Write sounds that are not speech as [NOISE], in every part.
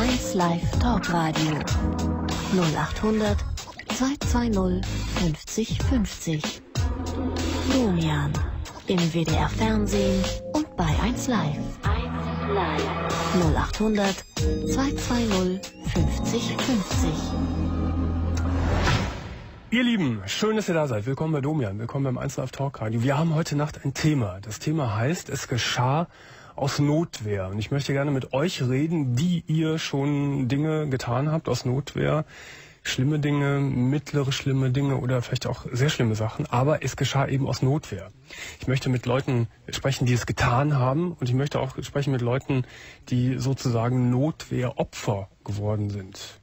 1 Live Talkradio 0800 220 50 50. Domian im WDR Fernsehen und bei 1 Live. 1 Live 0800 220 50 50. Ihr Lieben, schön, dass ihr da seid. Willkommen bei Domian, willkommen beim 1 Live Talk Radio. Wir haben heute Nacht ein Thema. Das Thema heißt, es geschah aus Notwehr. Und ich möchte gerne mit euch reden, wie ihr schon Dinge getan habt aus Notwehr. Schlimme Dinge, mittlere schlimme Dinge oder vielleicht auch sehr schlimme Sachen. Aber es geschah eben aus Notwehr. Ich möchte mit Leuten sprechen, die es getan haben. Und ich möchte auch sprechen mit Leuten, die sozusagen Notwehropfer geworden sind.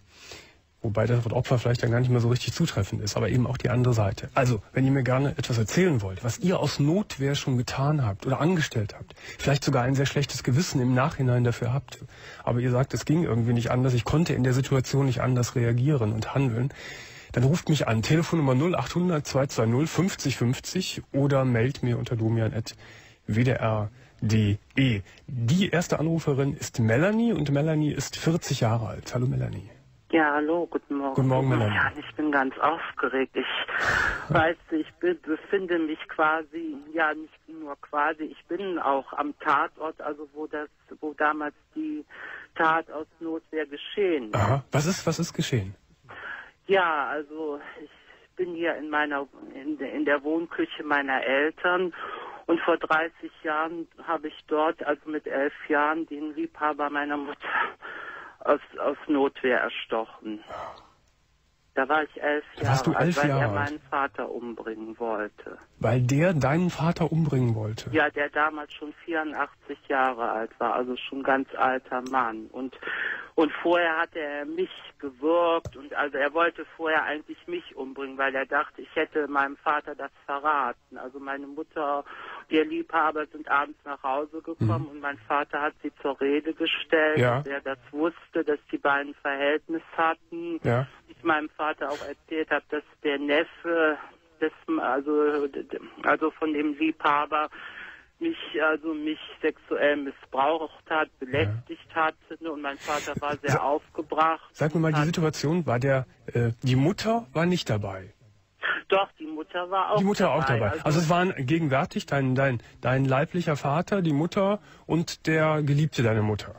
Wobei das Wort Opfer vielleicht dann gar nicht mehr so richtig zutreffend ist, aber eben auch die andere Seite. Also, wenn ihr mir gerne etwas erzählen wollt, was ihr aus Notwehr schon getan habt oder angestellt habt, vielleicht sogar ein sehr schlechtes Gewissen im Nachhinein dafür habt, aber ihr sagt, es ging irgendwie nicht anders, ich konnte in der Situation nicht anders reagieren und handeln, dann ruft mich an, Telefonnummer 0800 220 50 50 oder meldet mir unter domian.wdr.de. Die erste Anruferin ist Melanie und Melanie ist 40 Jahre alt. Hallo Melanie. Ja, hallo, guten Morgen. Guten Morgen, Melanie. Ja, ich bin ganz aufgeregt. Ich [LAUGHS] weiß, ich bin, befinde mich quasi, ja, nicht nur quasi, ich bin auch am Tatort, also wo das, wo damals die Tat aus Notwehr geschehen. Aha. Was ist, was ist geschehen? Ja, also ich bin hier in meiner, in, in der Wohnküche meiner Eltern und vor 30 Jahren habe ich dort, also mit elf Jahren, den Liebhaber meiner Mutter aus, aus Notwehr erstochen. Da war ich elf Da Jahre du elf alt, weil Jahre er meinen Vater umbringen wollte. Weil der deinen Vater umbringen wollte. Ja, der damals schon 84 Jahre alt war, also schon ganz alter Mann. Und und vorher hatte er mich gewürgt und also er wollte vorher eigentlich mich umbringen, weil er dachte, ich hätte meinem Vater das verraten. Also meine Mutter, ihr Liebhaber sind abends nach Hause gekommen und mein Vater hat sie zur Rede gestellt, Ja. dass er das wusste, dass die beiden Verhältnis hatten. Ja. Ich meinem Vater auch erzählt habe, dass der Neffe des, also, also von dem Liebhaber mich, also mich sexuell missbraucht hat, belästigt hat ne, und mein Vater war sehr Sa- aufgebracht. Sag mir mal, die Situation war der, äh, die Mutter war nicht dabei. Doch, die Mutter war auch Die Mutter auch dabei. Also, Also es waren gegenwärtig dein, dein, dein leiblicher Vater, die Mutter und der Geliebte deiner Mutter.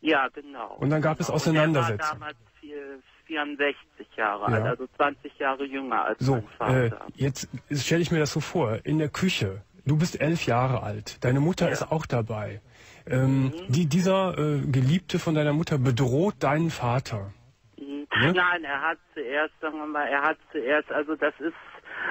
ja, genau. Und dann gab es genau. Auseinandersetzungen. Und er war damals vier, 64 Jahre Ja. alt, also 20 Jahre jünger als So, mein äh, Vater. jetzt stelle ich mir das so vor, in der Küche, du bist elf Jahre alt, deine Mutter ist auch dabei. Ähm, die, dieser äh, Geliebte von deiner Mutter bedroht deinen Vater. Ne? Nein, er hat zuerst, sagen wir mal, er hat zuerst, also das ist,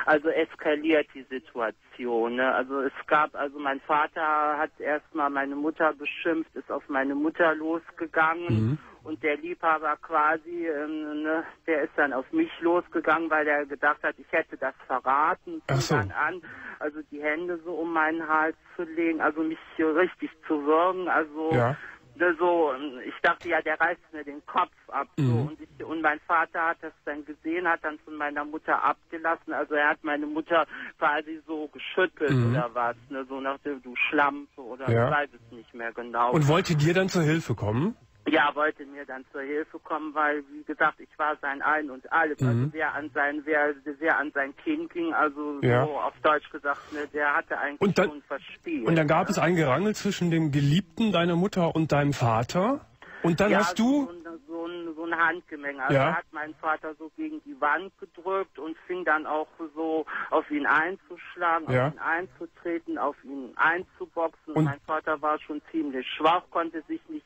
also eskaliert die Situation. Ne? Also es gab, also mein Vater hat erstmal meine Mutter beschimpft, ist auf meine Mutter losgegangen Mhm. und der Liebhaber quasi, ähm, ne, der ist dann auf mich losgegangen, weil er gedacht hat, ich hätte das verraten. Fing so. dann an, also die Hände so um meinen Hals zu legen, also mich hier richtig zu würgen, also Ja. Ne, so, ich dachte ja, der reißt mir den Kopf ab. So. Mhm. Und, ich, und mein Vater hat das dann gesehen, hat dann von meiner Mutter abgelassen. Also er hat meine Mutter quasi so geschüttelt Mhm. oder was. Ne? So nach dem, du Schlampe oder Ja. ich weiß es nicht mehr genau. Und wollte dir dann zur Hilfe kommen? Ja, wollte mir dann zur Hilfe kommen, weil, wie gesagt, ich war sein Ein und Alles. Mhm. Also wer an sein, wer, wer an sein Kind ging, also Ja. so auf Deutsch gesagt, ne, der hatte eigentlich Und dann- schon verspielt. Und dann gab ne? es ein Gerangel zwischen dem Geliebten deiner Mutter und deinem Vater. Und dann ja, hast du... So, ein- so, ein, so ein Handgemenge. Also Ja. er hat meinen Vater so gegen die Wand gedrückt und fing dann auch so auf ihn einzuschlagen, Ja. auf ihn einzutreten, auf ihn einzuboxen. Und, Und- mein Vater war schon ziemlich schwach, konnte sich nicht,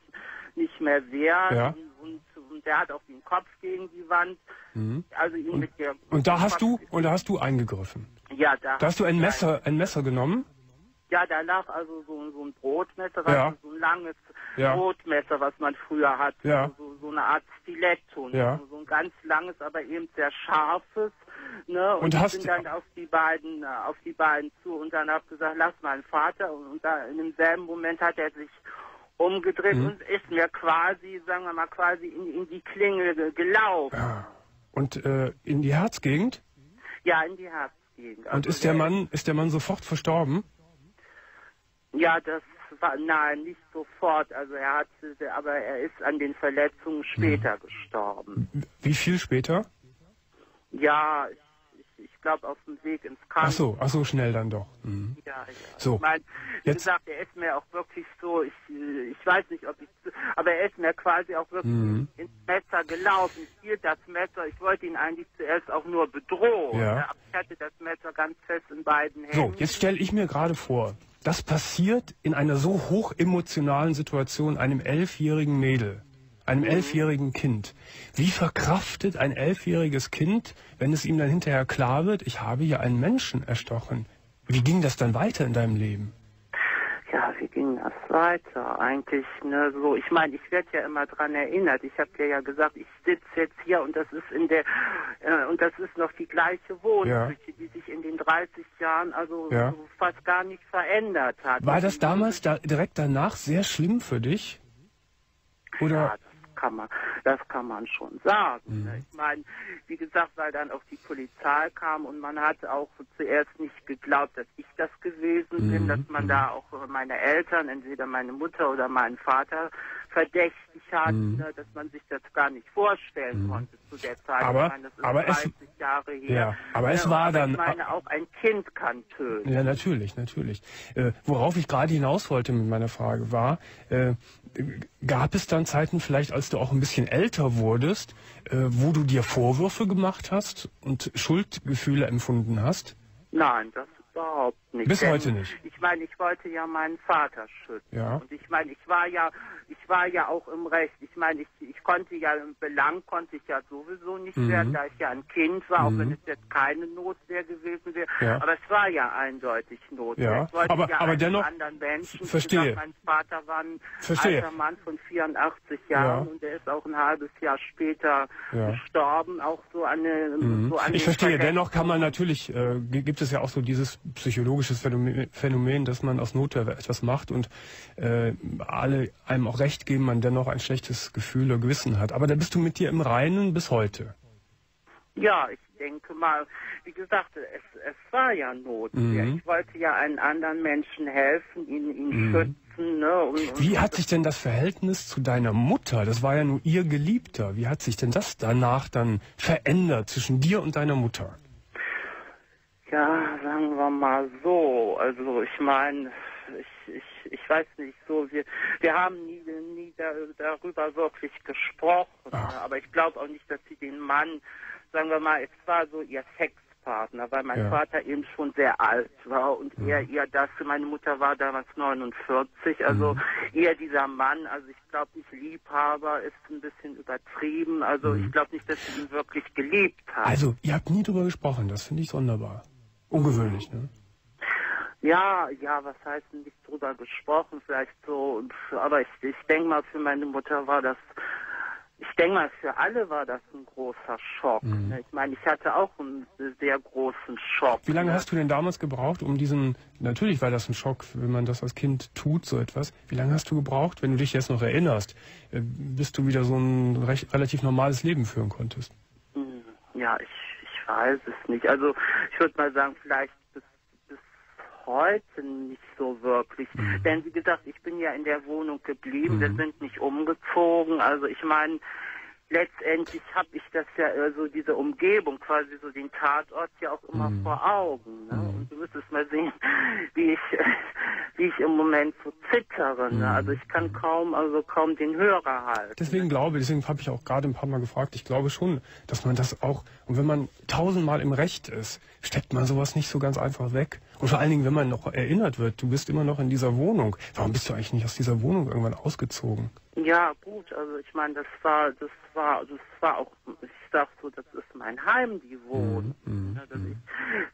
nicht mehr wehren. Ja. Und, und der hat auch den Kopf gegen die Wand. Also ihn mit der Mhm. Und da hast Kopf- du, und da hast du eingegriffen. ja, da, Da hast du ein Messer, ein Messer genommen. Ja, da lag also so, so ein Brotmesser, Ja. also so ein langes Ja. Brotmesser, was man früher hatte. Ja. So, so eine Art Stiletto. ne? Ja. So, so ein ganz langes, aber eben sehr scharfes. Ne? Und, Und ich bin dann auf die beiden, äh, auf die beiden zu und dann hab gesagt, lass meinen Vater. Und, und da in demselben Moment hat er sich umgedreht Mhm. und ist mir quasi, sagen wir mal, quasi in, in die Klinge ge- gelaufen. Ja. Und äh, in die Herzgegend. Ja, in die Herzgegend. Und Also ist der Mann, ist der Mann sofort verstorben? Ja, das war, nein, nicht sofort. Also er hat, aber er ist an den Verletzungen später Mhm. gestorben. Wie viel später? Ja, ich, ich, glaube auf dem Weg ins Ach Krankenhaus. so, ach so, schnell dann doch. Mhm. Ja, ja. So, Ich mein, wie jetzt- gesagt, er ist mir auch wirklich so, ich, äh, ich weiß nicht, ob ich, aber er ist mir quasi auch wirklich Mhm. ins Messer gelaufen. Hielt das Messer, ich wollte ihn eigentlich zuerst auch nur bedrohen. Ja. ne, Aber ich hatte das Messer ganz fest in beiden So, Händen. jetzt stelle ich mir gerade vor, das passiert in einer so hoch emotionalen Situation einem elfjährigen Mädel, einem elfjährigen Kind. Wie verkraftet ein elfjähriges Kind, wenn es ihm dann hinterher klar wird, ich habe hier einen Menschen erstochen? Wie ging das dann weiter in deinem Leben? Ja, wie ging das weiter? Eigentlich, ne, so, ich meine, ich werde ja immer dran erinnert. Ich habe dir ja gesagt, ich sitze jetzt hier und das ist in der, äh, und das ist noch die gleiche Wohnküche, die sich in den 30 Jahren also Ja. so fast gar nicht verändert hat. War das damals da, direkt danach sehr schlimm für dich? Oder? Ja, kann man, das kann man schon sagen. Mhm. Ne? Ich meine, wie gesagt, weil dann auch die Polizei kam und man hat auch zuerst nicht geglaubt, dass ich das gewesen Mhm. bin, dass man da auch meine Eltern, entweder meine Mutter oder meinen Vater, verdächtig hat, Mhm. ne? dass man sich das gar nicht vorstellen konnte zu der Zeit. Aber- ich meine, das ist aber es- 30 Jahre her. Ja, aber es Ne? war aber dann- Ich meine, auch ein Kind kann töten. Ja, natürlich, natürlich. Äh, worauf ich gerade hinaus wollte mit meiner Frage war, äh, gab es dann Zeiten vielleicht, als du auch ein bisschen älter wurdest, äh, wo du dir Vorwürfe gemacht hast und Schuldgefühle empfunden hast? Nein, das überhaupt nicht. Bis heute nicht. Ich meine, ich wollte ja meinen Vater schützen. Ja. Und ich meine, ich war ja, ich war ja auch im Recht. Ich meine, ich, ich konnte ja im Belang konnte ich ja sowieso nicht Mhm. werden, da ich ja ein Kind war, auch wenn es jetzt keine Notwehr gewesen wäre. Ja. Aber es war ja eindeutig Notwehr. Ja, Ich wollte aber- ja aber dennoch- anderen Menschen. Verstehe. Gesagt, mein Vater war ein Verstehe. alter Mann von 84 Jahren Ja. und der ist auch ein halbes Jahr später gestorben, auch so an eine, so an Ich verstehe. Dennoch kann man natürlich, äh, gibt es ja auch so dieses psychologische Phänomen, Phänomen dass man aus Not etwas macht und äh, alle einem auch recht geben, man dennoch ein schlechtes Gefühl oder Gewissen hat. Aber da bist du mit dir im Reinen bis heute. Ja, ich denke mal, wie gesagt, es, es war ja Notwehr. Mhm. Ich wollte ja einen anderen Menschen helfen, ihn, ihn schützen. Ne? Und, und Wie hat sich denn das Verhältnis zu deiner Mutter, das war ja nur ihr Geliebter, wie hat sich denn das danach dann verändert zwischen dir und deiner Mutter? Ja, sagen wir mal so. Also ich meine, ich, ich, ich weiß nicht so, wir, wir haben nie, nie da, darüber wirklich gesprochen. Ach. Aber ich glaube auch nicht, dass sie den Mann, sagen wir mal, es war so ihr Sexpartner, weil mein Ja. Vater eben schon sehr alt war und er ihr das, meine Mutter war damals 49, also eher dieser Mann, also ich glaube nicht Liebhaber, ist ein bisschen übertrieben, also ich glaube nicht, dass sie ihn wirklich geliebt hat. Also, ihr habt nie drüber gesprochen, das finde ich sonderbar. Ungewöhnlich, ne? Ja, ja, was heißt nicht drüber gesprochen, vielleicht so, aber ich, ich denke mal, für meine Mutter war das, ich denke mal, für alle war das ein großer Schock. ne? Ich meine, ich hatte auch einen sehr großen Schock. Wie lange ne? hast du denn damals gebraucht, um diesen, natürlich war das ein Schock, wenn man das als Kind tut, so etwas. Wie lange hast du gebraucht, wenn du dich jetzt noch erinnerst, äh, bis du wieder so ein recht, relativ normales Leben führen konntest? Hm, Ja, ich, ich weiß es nicht. Also ich würde mal sagen, vielleicht bis, bis heute nicht so wirklich. Denn wie gesagt, ich bin ja in der Wohnung geblieben, wir sind nicht umgezogen. Also ich meine, letztendlich habe ich das ja, äh, so diese Umgebung, quasi so den Tatort ja auch immer vor Augen. Ne? Und du müsstest mal sehen, [LAUGHS] wie ich, [LAUGHS] wie ich im Moment so zittere. Ne? Also ich kann kaum, also kaum den Hörer halten. Deswegen glaube, deswegen habe ich auch gerade ein paar Mal gefragt, ich glaube schon, dass man das auch, und wenn man tausendmal im Recht ist, steckt man sowas nicht so ganz einfach weg. Und vor allen Dingen, wenn man noch erinnert wird, du bist immer noch in dieser Wohnung. Warum bist du eigentlich nicht aus dieser Wohnung irgendwann ausgezogen? Ja, gut, also ich meine, das war, das war, das war auch, ich sag so, das ist mein Heim, die Wohnung. Mhm, Ne, dass ich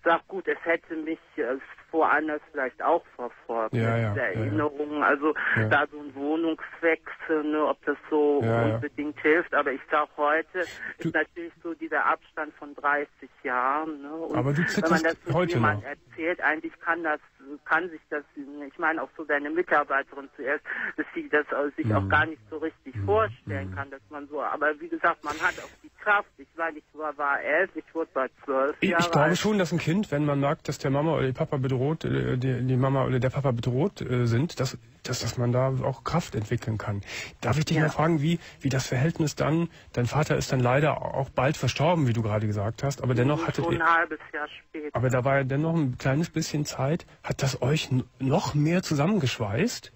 sag gut, es hätte mich äh, woanders vielleicht auch verfolgt. Ja, mit ja. Erinnerungen, also da so ein Wohnungswechsel, ne, ob das so unbedingt hilft. Aber ich sag heute Du- ist natürlich so dieser Abstand von 30 Jahren. Ne, und Aber du wenn man das heute jemand noch. erzählt, eigentlich kann das, kann sich das, ich meine auch so deine Mitarbeiterin zuerst, dass sie das äh, sich Mhm. auch gar nicht so richtig vorstellen kann, dass man so, aber wie gesagt, man hat auch die Kraft. Ich meine, ich war, war elf, ich wurde bei zwölf Ich, ich glaube schon, dass ein Kind, wenn man merkt, dass der Mama oder die Papa bedroht, äh, die, die Mama oder der Papa bedroht äh, sind, dass, dass, dass man da auch Kraft entwickeln kann. Darf ich dich Ja. mal fragen, wie, wie das Verhältnis dann, dein Vater ist dann leider auch bald verstorben, wie du gerade gesagt hast, aber dennoch hattet ihr, ein halbes Jahr später. aber da war ja dennoch ein kleines bisschen Zeit. Hat das euch noch mehr zusammengeschweißt?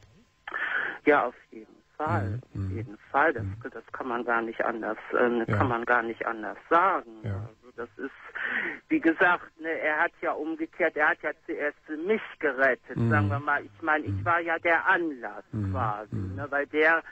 Ja, auf jeden Fall. Mhm. Auf jeden Fall. Das, das kann man gar nicht anders, äh, Ja. kann man gar nicht anders sagen. Ja. Also das ist, wie gesagt, ne, er hat ja umgekehrt, er hat ja zuerst mich gerettet, Mhm. sagen wir mal. Ich meine, ich war ja der Anlass quasi, ne, weil der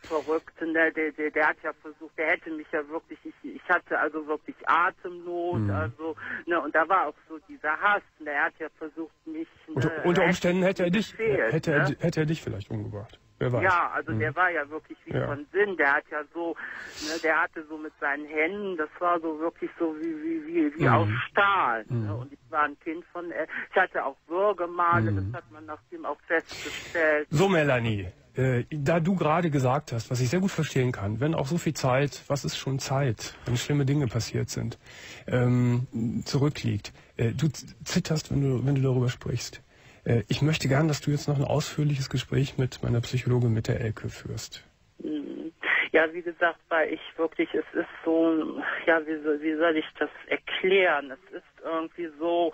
Verrückte, ne, der, der, der hat ja versucht, der hätte mich ja wirklich, ich, ich hatte also wirklich Atemnot, Mhm. also, ne, und da war auch so dieser Hass, ne, er hat ja versucht, mich, ne, Unter, unter Umständen hätte er dich, gefehlt, hätte, er, ne? hätte er dich vielleicht umgebracht. Ja, also der war ja wirklich wie Ja. von Sinn. Der hat ja so, ne, der hatte so mit seinen Händen, das war so wirklich so wie wie wie, wie Mhm. aus Stahl. Ne? Und ich war ein Kind von, äh, ich hatte auch Würgemale, Mhm. das hat man nachdem auch festgestellt. So, Melanie, äh, da du gerade gesagt hast, was ich sehr gut verstehen kann, wenn auch so viel Zeit, was ist schon Zeit, wenn schlimme Dinge passiert sind, ähm, zurückliegt. Äh, du zitterst, wenn du, wenn du darüber sprichst. Äh, ich möchte gern, dass du jetzt noch ein ausführliches Gespräch mit meiner Psychologin, mit der Elke, führst. Mhm. Ja, wie gesagt, weil ich wirklich, es ist so, ja, wie wie soll ich das erklären? Es ist irgendwie so,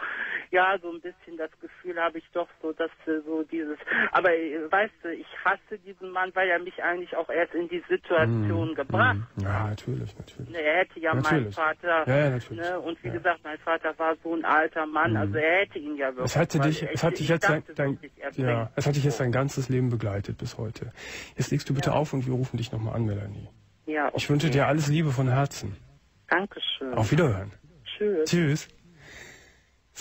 ja, so ein bisschen das Gefühl habe ich doch so, dass äh, so dieses, aber äh, weißt du, ich hasse diesen Mann, weil er mich eigentlich auch erst in die Situation gebracht Mhm. Ja, natürlich, natürlich. Er hätte ja meinen Natürlich. Vater, Ja, ja, natürlich. ne, und wie Ja. gesagt, mein Vater war so ein alter Mann, also er hätte ihn ja wirklich. Es hatte dich, ich- es hat dich ich jetzt dein, dein, ja, es hat dich jetzt dein ganzes Leben begleitet bis heute. Jetzt legst du bitte auf und wir rufen dich nochmal an, Melanie. Ja, okay. Ich wünsche dir alles Liebe von Herzen. Dankeschön. Auf Wiederhören. Tschüss. Tschüss.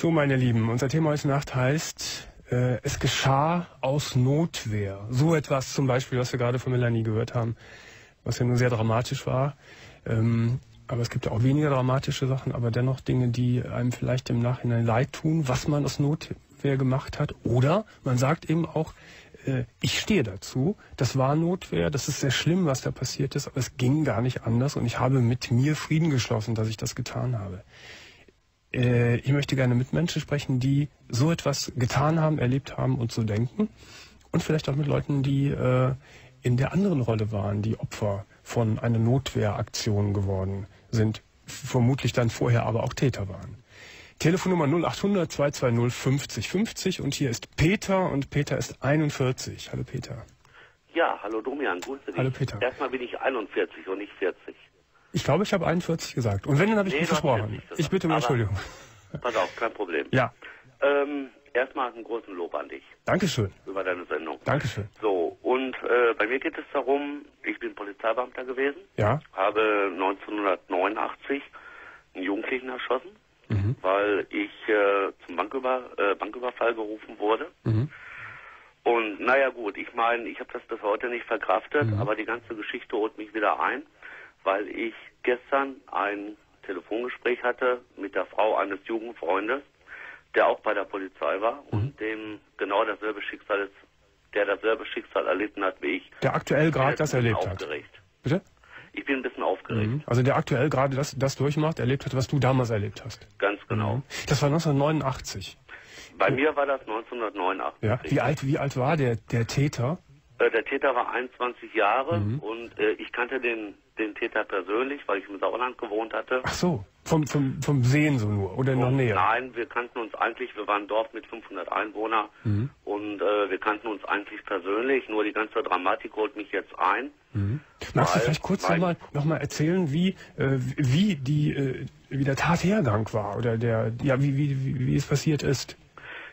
So, meine Lieben, unser Thema heute Nacht heißt, äh, es geschah aus Notwehr. So etwas zum Beispiel, was wir gerade von Melanie gehört haben, was ja nur sehr dramatisch war. Ähm, aber es gibt ja auch weniger dramatische Sachen, aber dennoch Dinge, die einem vielleicht im Nachhinein leid tun, was man aus Notwehr gemacht hat. Oder man sagt eben auch, äh, ich stehe dazu, das war Notwehr, das ist sehr schlimm, was da passiert ist, aber es ging gar nicht anders und ich habe mit mir Frieden geschlossen, dass ich das getan habe. Äh, ich möchte gerne mit Menschen sprechen, die so etwas getan haben, erlebt haben und so denken. Und vielleicht auch mit Leuten, die äh, in der anderen Rolle waren, die Opfer von einer Notwehraktion geworden sind, vermutlich dann vorher aber auch Täter waren. Telefonnummer 0800 220 50 50 und hier ist Peter und Peter ist 41. Hallo Peter. Ja, hallo Domian, grüße dich. Hallo, Peter. Erstmal bin ich 41 und nicht 40. Ich glaube, ich habe 41 gesagt. Und wenn, dann habe ich Nee, mich versprochen. 40 gesagt. Ich bitte um Entschuldigung. Pass auf, kein Problem. Ja, Ähm, erstmal einen großen Lob an dich Dankeschön. über deine Sendung. Dankeschön. So, und äh, bei mir geht es darum, ich bin Polizeibeamter gewesen, Ja, habe 1989 einen Jugendlichen erschossen, Mhm. weil ich äh, zum Banküber, äh, Banküberfall gerufen wurde. Mhm. Und naja gut, ich meine, ich habe das bis heute nicht verkraftet, Mhm. aber die ganze Geschichte holt mich wieder ein, weil ich gestern ein Telefongespräch hatte mit der Frau eines Jugendfreundes, der auch bei der Polizei war Mhm. und dem genau dasselbe Schicksal ist, der dasselbe Schicksal erlitten hat wie ich. der aktuell gerade das erlebt hat. aufgeregt. Bitte? Ich bin ein bisschen aufgeregt, Mhm. Also der aktuell gerade das, das durchmacht, erlebt hat, was du damals erlebt hast. ganz genau. Mhm. Das war 1989. Bei mir war das 1989. Ja. Wie alt, wie alt war der, der Täter? Äh, Der Täter war 21 Jahre Mhm. und äh, ich kannte den, den Täter persönlich, weil ich im Sauerland gewohnt hatte. Ach so, vom, vom, vom Sehen so nur oder noch Und näher? Nein, wir kannten uns eigentlich, wir waren ein Dorf mit 500 Einwohnern Mhm. und äh, wir kannten uns eigentlich persönlich, nur die ganze Dramatik holt mich jetzt ein. Magst du vielleicht kurz nochmal noch mal erzählen, wie, äh, wie, die, äh, wie der Tathergang war oder der, ja, wie, wie, wie, wie es passiert ist?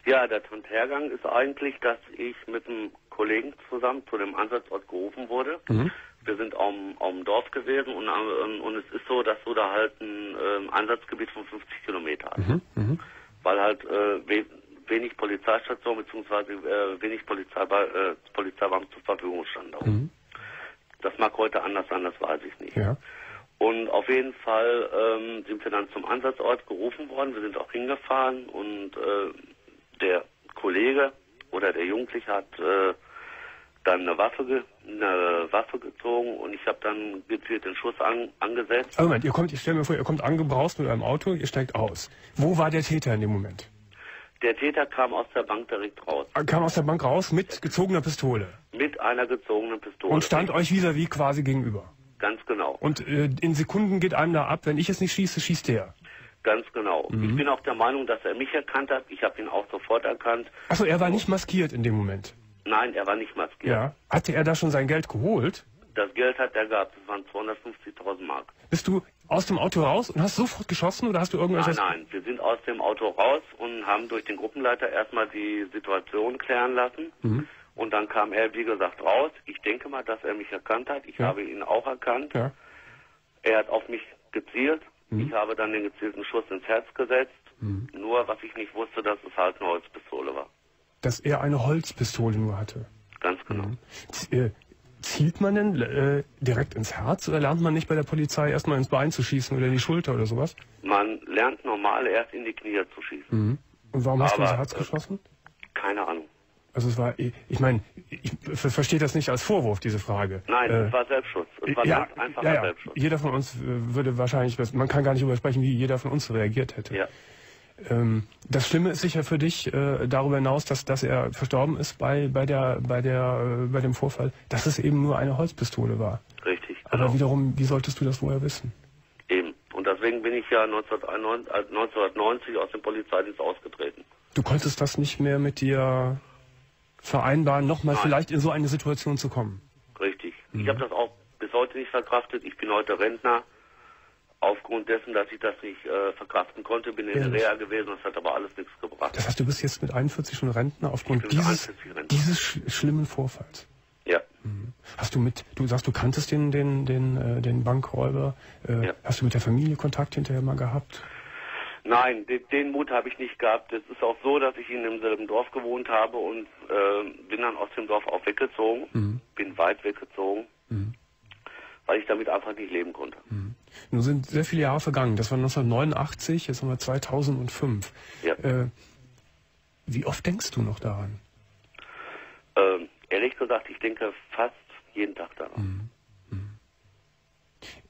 Ja, der Hergang ist eigentlich, dass ich mit einem Kollegen zusammen zu dem Einsatzort gerufen wurde. Mhm. Wir sind am, am Dorf gewesen und, ähm, und es ist so, dass du da halt ein ähm, Einsatzgebiet von 50 Kilometer hast. Mhm. Mhm. Weil halt äh, we wenig Polizeistation bzw. Äh, wenig Polizeibe äh, Polizeibeamten zur Verfügung oben. Mhm. Das mag heute anders sein, das weiß ich nicht. Ja. Und auf jeden Fall ähm, sind wir dann zum Einsatzort gerufen worden. Wir sind auch hingefahren und äh, der Kollege oder der Jugendliche hat äh, dann eine Waffe, ge eine Waffe gezogen und ich habe dann gezielt den Schuss an angesetzt. Also Moment, ihr kommt, ich stelle mir vor, ihr kommt angebraust mit einem Auto, ihr steigt aus. Wo war der Täter in dem Moment? Der Täter kam aus der Bank direkt raus. Er kam aus der Bank raus mit gezogener Pistole Mit einer gezogenen Pistole. und stand euch vis-à-vis quasi gegenüber. Ganz genau. Und äh, in Sekunden geht einem da ab, wenn ich es nicht schieße, schießt der. Ganz genau. Mhm. Ich bin auch der Meinung, dass er mich erkannt hat. Ich habe ihn auch sofort erkannt. Achso, er war nicht maskiert in dem Moment. Nein, er war nicht maskiert. Ja. Hatte er da schon sein Geld geholt? Das Geld hat er gehabt. Das waren 250.000 Mark. Bist du aus dem Auto raus und hast sofort geschossen oder hast du Nein, irgendwelches... nein. Wir sind aus dem Auto raus und haben durch den Gruppenleiter erstmal die Situation klären lassen. Mhm. Und dann kam er, wie gesagt, raus. Ich denke mal, dass er mich erkannt hat. Ich Ja. habe ihn auch erkannt. Ja. Er hat auf mich gezielt. Mhm. Ich habe dann den gezielten Schuss ins Herz gesetzt. Nur, was ich nicht wusste, dass es halt eine Holzpistole war. Dass er eine Holzpistole nur hatte. Ganz genau. Z äh, zielt man denn äh, direkt ins Herz oder lernt man nicht bei der Polizei erstmal ins Bein zu schießen oder in die Schulter oder sowas? Man lernt normal erst in die Knie zu schießen. Und warum hast du Aber, ins Herz äh, geschossen? Keine Ahnung. Also es war, ich, meine, ich ver- verstehe das nicht als Vorwurf, diese Frage. Nein, Äh, es war Selbstschutz. Es war ja, einfacher ja, ja. Selbstschutz. Jeder von uns äh, würde wahrscheinlich, man kann gar nicht darüber sprechen, wie jeder von uns reagiert hätte. Ja. Ähm, das Schlimme ist sicher für dich äh, darüber hinaus, dass, dass er verstorben ist bei, bei, der, bei, der, äh, bei dem Vorfall, dass es eben nur eine Holzpistole war. Richtig, Aber genau. wiederum, wie solltest du das vorher wissen? Eben. Und deswegen bin ich ja 1991, äh, 1990 aus dem Polizeidienst ausgetreten. Du konntest das nicht mehr mit dir vereinbaren, nochmal vielleicht in so eine Situation zu kommen. Richtig. Mhm. Ich habe das auch bis heute nicht verkraftet. Ich bin heute Rentner. Aufgrund dessen, dass ich das nicht äh, verkraften konnte, bin in der Ehrlich? Reha gewesen. Das hat aber alles nichts gebracht. Das heißt, du bist jetzt mit 41 schon Rentner aufgrund dieses, 41 Rentner. dieses sch schlimmen Vorfalls. Ja. Hast du mit, du sagst, du kanntest den, den, den, äh, den Bankräuber. Äh, Ja. Hast du mit der Familie Kontakt hinterher mal gehabt? Nein, den, den Mut habe ich nicht gehabt. Es ist auch so, dass ich in demselben Dorf gewohnt habe und äh, bin dann aus dem Dorf auch weggezogen. Mhm. Bin weit weggezogen, weil ich damit einfach nicht leben konnte. Nun sind sehr viele Jahre vergangen. Das war 1989, jetzt haben wir 2005. Ja. Äh, wie oft denkst du noch daran? Ähm, ehrlich gesagt, ich denke fast jeden Tag daran.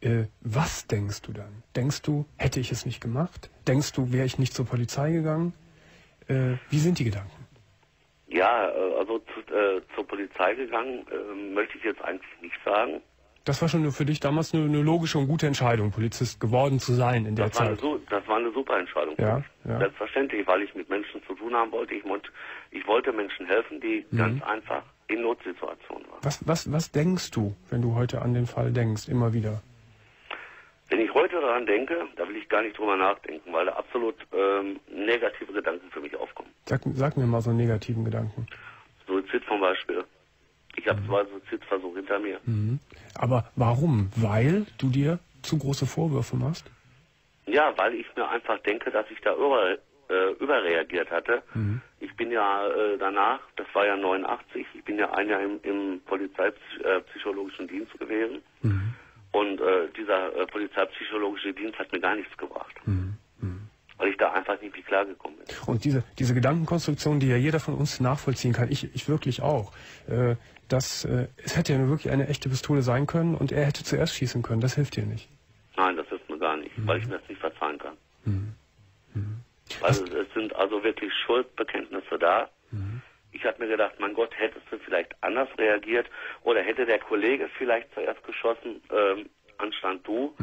Äh, was denkst du dann? Denkst du, hätte ich es nicht gemacht? Denkst du, wäre ich nicht zur Polizei gegangen? Äh, wie sind die Gedanken? Ja, äh, also zu, äh, zur Polizei gegangen äh, möchte ich jetzt eigentlich nicht sagen. Das war schon für dich damals eine, eine logische und gute Entscheidung, Polizist geworden zu sein in der Das war, eine, Zeit. das war eine super Entscheidung. Ja, ja. Selbstverständlich, weil ich mit Menschen zu tun haben wollte. Ich, wollte- ich wollte Menschen helfen, die Mhm. ganz einfach in Notsituationen waren. Was, was, was denkst du, wenn du heute an den Fall denkst, immer wieder? Wenn ich heute daran denke, da will ich gar nicht drüber nachdenken, weil da absolut ähm, negative Gedanken für mich aufkommen. Sag, sag mir mal so einen negativen Gedanken. Suizid zum Beispiel. Ich Mhm. habe zwei Suizidversuche hinter mir. Aber warum? Weil du dir zu große Vorwürfe machst? Ja, weil ich mir einfach denke, dass ich da über, äh, überreagiert hatte. Ich bin ja äh, danach, das war ja 89, ich bin ja ein Jahr im, im polizeipsychologischen Dienst gewesen. Und äh, dieser äh, polizeipsychologische Dienst hat mir gar nichts gebracht. Weil ich da einfach nicht wie klargekommen bin. Und diese, diese Gedankenkonstruktion, die ja jeder von uns nachvollziehen kann, ich, ich wirklich auch, äh, dass äh, es hätte ja nur wirklich eine echte Pistole sein können und er hätte zuerst schießen können, das hilft dir nicht. Nein, das ist mir gar nicht, weil ich mir das nicht verzeihen kann. Also es sind also wirklich Schuldbekenntnisse da. Ich habe mir gedacht, mein Gott, hättest du vielleicht anders reagiert oder hätte der Kollege vielleicht zuerst geschossen, ähm, anstand du.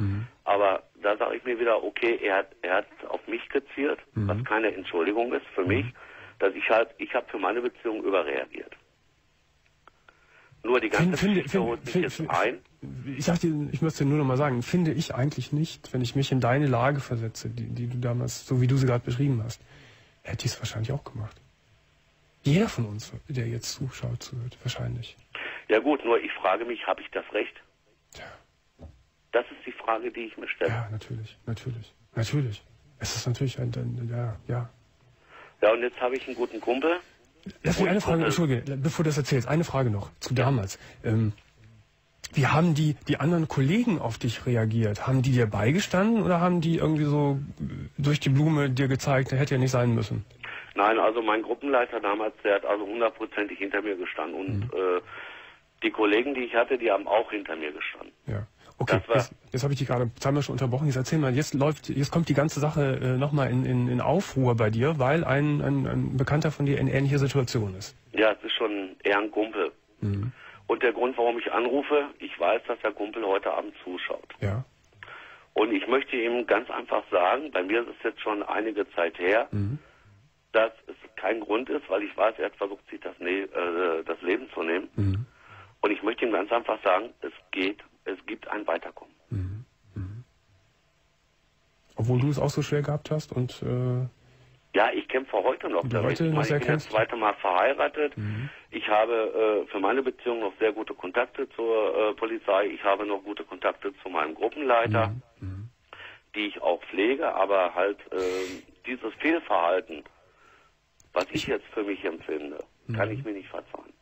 Aber da sage ich mir wieder, okay, er hat, er hat auf mich gezielt, was keine Entschuldigung ist für mich, dass ich halt, ich habe für meine Beziehung überreagiert. Nur die ganze Finde- Geschichte finde- holt mich jetzt ein. Ich dir, ich möchte dir nur noch mal sagen, finde ich eigentlich nicht, wenn ich mich in deine Lage versetze, die, die du damals, so wie du sie gerade beschrieben hast, hätte ich es wahrscheinlich auch gemacht. Jeder von uns, der jetzt zuschaut, zuhört, wahrscheinlich. Ja gut, nur ich frage mich, habe ich das Recht? Tja. Das ist die Frage, die ich mir stelle. Ja, natürlich, natürlich, natürlich. Es ist natürlich ein, ein ja, ja. Ja, und jetzt habe ich einen guten Kumpel. Lass mich eine Frage, Entschuldige, bevor du das erzählst, eine Frage noch zu damals. Ähm, wie haben die, die anderen Kollegen auf dich reagiert? Haben die dir beigestanden oder haben die irgendwie so äh, durch die Blume dir gezeigt, der hätte ja nicht sein müssen? Nein, also mein Gruppenleiter damals, der hat also hundertprozentig hinter mir gestanden. Und Mhm. äh, Die Kollegen, die ich hatte, die haben auch hinter mir gestanden. Ja. Okay, jetzt, jetzt habe ich dich gerade zweimal schon unterbrochen. Jetzt erzähl mal, jetzt läuft, jetzt kommt die ganze Sache äh, nochmal in, in, in Aufruhr bei dir, weil ein, ein, ein Bekannter von dir in ähnlicher Situation ist. Ja, es ist schon eher ein Kumpel. Mhm. Und der Grund, warum ich anrufe, ich weiß, dass der Kumpel heute Abend zuschaut. Ja. Und ich möchte ihm ganz einfach sagen, bei mir ist es jetzt schon einige Zeit her, mhm. dass es kein Grund ist, weil ich weiß, er hat versucht, sich das, ne äh, das Leben zu nehmen. Mhm. Und ich möchte ihm ganz einfach sagen, es geht es gibt ein Weiterkommen. Mhm. Mhm. Obwohl du es auch so schwer gehabt hast und äh, ja, ich kämpfe heute noch. Die Leute, ich, ich bin das zweite Mal verheiratet. Mhm. Ich habe äh, für meine Beziehung noch sehr gute Kontakte zur äh, Polizei. Ich habe noch gute Kontakte zu meinem Gruppenleiter, mhm. mhm. die ich auch pflege. Aber halt äh, dieses Fehlverhalten, was ich jetzt für mich empfinde, kann mhm. ich mir nicht verzeihen.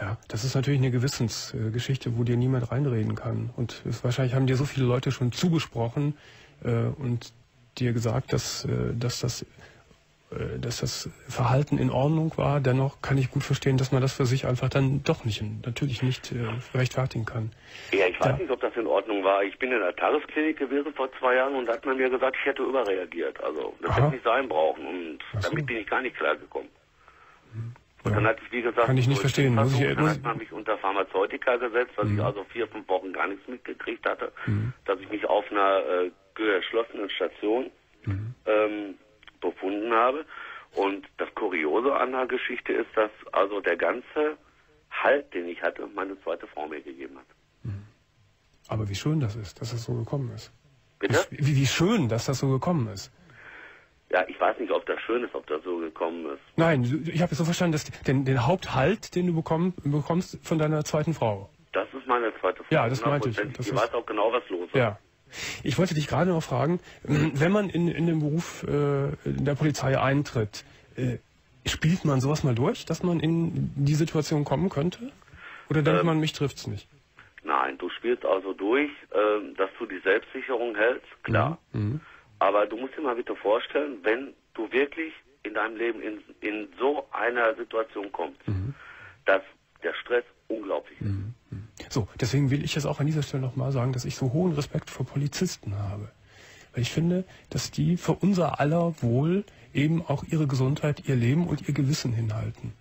Ja, das ist natürlich eine Gewissensgeschichte, wo dir niemand reinreden kann. Und es, wahrscheinlich haben dir so viele Leute schon zugesprochen äh, und dir gesagt, dass, äh, dass, das, äh, dass das Verhalten in Ordnung war. Dennoch kann ich gut verstehen, dass man das für sich einfach dann doch nicht, natürlich nicht äh, rechtfertigen kann. Ja, ich weiß da, nicht, ob das in Ordnung war. Ich bin in der Tagesklinik gewesen vor zwei Jahren und da hat man mir gesagt, ich hätte überreagiert. Also das aha. hätte nicht sein brauchen und so. damit bin ich gar nicht klargekommen. Mhm. Und dann hatte ich, wie gesagt, Kann ich nicht verstehen. Muss ich, dann hat man mich unter Pharmazeutika gesetzt, dass mhm. ich also vier, fünf Wochen gar nichts mitgekriegt hatte, mhm. dass ich mich auf einer äh, geschlossenen Station mhm. ähm, befunden habe. Und das Kuriose an der Geschichte ist, dass also der ganze Halt, den ich hatte, meine zweite Frau mir gegeben hat. Mhm. Aber wie schön das ist, dass es so gekommen ist. Bitte? Wie, wie schön, dass das so gekommen ist. Ja, ich weiß nicht, ob das schön ist, ob das so gekommen ist. Nein, ich habe es so verstanden, dass den, den Haupthalt, den du bekomm, bekommst von deiner zweiten Frau. Das ist meine zweite Frau. Ja, das meinte ich. Das ich weiß auch genau, was los ist. Ja. Ich wollte dich gerade noch fragen, [CLEARS THROAT] wenn man in, in den Beruf äh, der Polizei eintritt, äh, spielt man sowas mal durch, dass man in die Situation kommen könnte? Oder denkt ähm, man, mich trifft's nicht? Nein, du spielst also durch, äh, dass du die Selbstsicherung hältst, klar. Mhm. Aber du musst dir mal bitte vorstellen, wenn du wirklich in deinem Leben in, in so einer Situation kommst, mhm. dass der Stress unglaublich ist. Mhm. So, deswegen will ich es auch an dieser Stelle nochmal sagen, dass ich so hohen Respekt vor Polizisten habe. Weil ich finde, dass die für unser aller Wohl eben auch ihre Gesundheit, ihr Leben und ihr Gewissen hinhalten.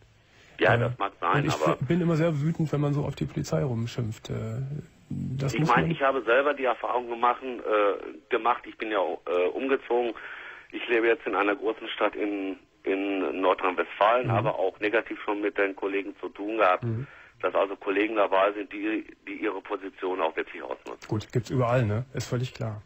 Ja, äh, das mag sein, ich aber... bin immer sehr wütend, wenn man so auf die Polizei rumschimpft. Das ich meine, ich habe selber die Erfahrung gemacht, äh, gemacht. ich bin ja äh, umgezogen. Ich lebe jetzt in einer großen Stadt in, in Nordrhein-Westfalen, mhm. habe auch negativ schon mit den Kollegen zu tun gehabt. Mhm. Dass also Kollegen dabei sind, die, die ihre Position auch wirklich ausnutzen. Gut, gibt's überall, ne? Ist völlig klar.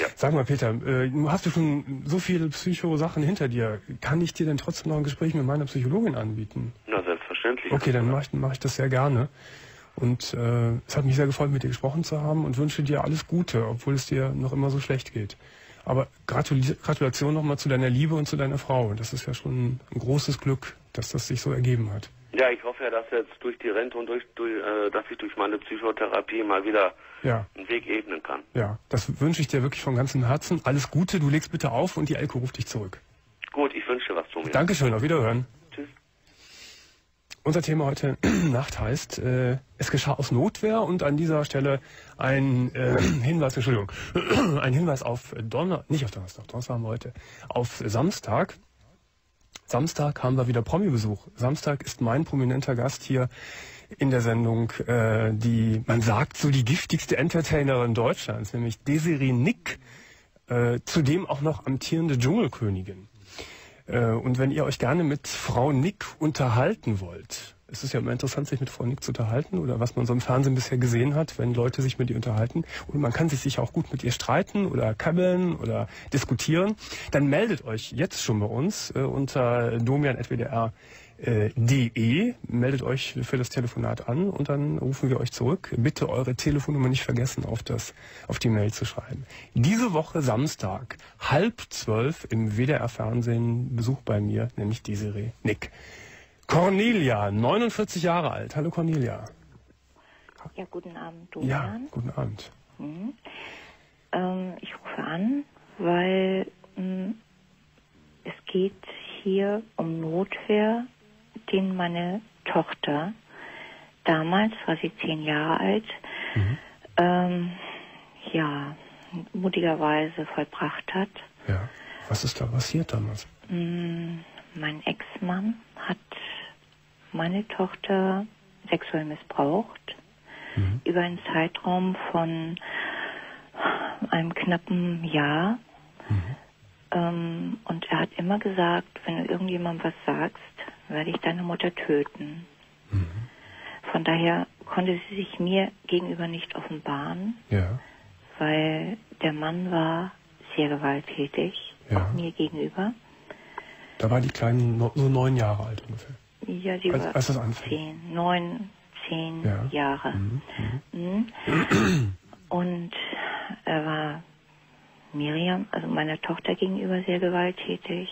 Ja. Sag mal, Peter, äh, hast du schon so viele Psycho-Sachen hinter dir? Kann ich dir denn trotzdem noch ein Gespräch mit meiner Psychologin anbieten? Na, selbstverständlich. Okay, dann mache ich, mach ich das sehr gerne. Und äh, es hat mich sehr gefreut, mit dir gesprochen zu haben und wünsche dir alles Gute, obwohl es dir noch immer so schlecht geht. Aber Gratul Gratulation nochmal zu deiner Liebe und zu deiner Frau. Das ist ja schon ein großes Glück, dass das sich so ergeben hat. Ja, ich hoffe ja, dass jetzt durch die Rente und durch, durch äh, dass ich durch meine Psychotherapie mal wieder ja. einen Weg ebnen kann. Ja, das wünsche ich dir wirklich von ganzem Herzen. Alles Gute, du legst bitte auf und die Elko ruft dich zurück. Gut, ich wünsche dir was zu mir. Dankeschön, auf Wiederhören. Unser Thema heute [CLEARS THROAT] Nacht heißt, äh, es geschah aus Notwehr und an dieser Stelle ein äh, [CLEARS THROAT] Hinweis, Entschuldigung, [CLEARS THROAT] ein Hinweis auf Donner, nicht auf Donnerstag, Donnerstag haben wir heute, auf Samstag. Samstag haben wir wieder Promi-Besuch. Samstag ist mein prominenter Gast hier in der Sendung, äh, die, man sagt, so die giftigste Entertainerin Deutschlands, nämlich Desiree Nick, äh, zudem auch noch amtierende Dschungelkönigin. Äh, und wenn ihr euch gerne mit Frau Nick unterhalten wollt, es ist ja immer interessant, sich mit Frau Nick zu unterhalten oder was man so im Fernsehen bisher gesehen hat, wenn Leute sich mit ihr unterhalten. Und man kann sich sicher auch gut mit ihr streiten oder kabbeln oder diskutieren. Dann meldet euch jetzt schon bei uns äh, unter domian.wdr äh, de. Meldet euch für das Telefonat an und dann rufen wir euch zurück. Bitte eure Telefonnummer nicht vergessen, auf, das, auf die Mail zu schreiben. Diese Woche Samstag, halb zwölf im WDR-Fernsehen, Besuch bei mir, nämlich Desiree Nick. Cornelia, 49 Jahre alt. Hallo Cornelia. Ja, guten Abend, du. Ja, guten Abend. Mhm. Ähm, ich rufe an, weil mh, hm, es geht hier um Notwehr den meine Tochter damals war sie zehn Jahre alt, Mhm. ähm, ja, mutigerweise vollbracht hat. Ja. Was ist da passiert damals? Mm, Mein Ex-Mann hat meine Tochter sexuell missbraucht Mhm. über einen Zeitraum von einem knappen Jahr. Ähm, und er hat immer gesagt, wenn du irgendjemandem was sagst, werde ich deine Mutter töten. Von daher konnte sie sich mir gegenüber nicht offenbaren, Ja. weil der Mann war sehr gewalttätig, Ja. auch mir gegenüber. Da war die Kleine so neun Jahre alt ungefähr. Ja, sie Als- war als das anfing. zehn, neun, zehn Ja. Jahre. Mhm. Mhm. Und er war Miriam, also meiner Tochter gegenüber, sehr gewalttätig.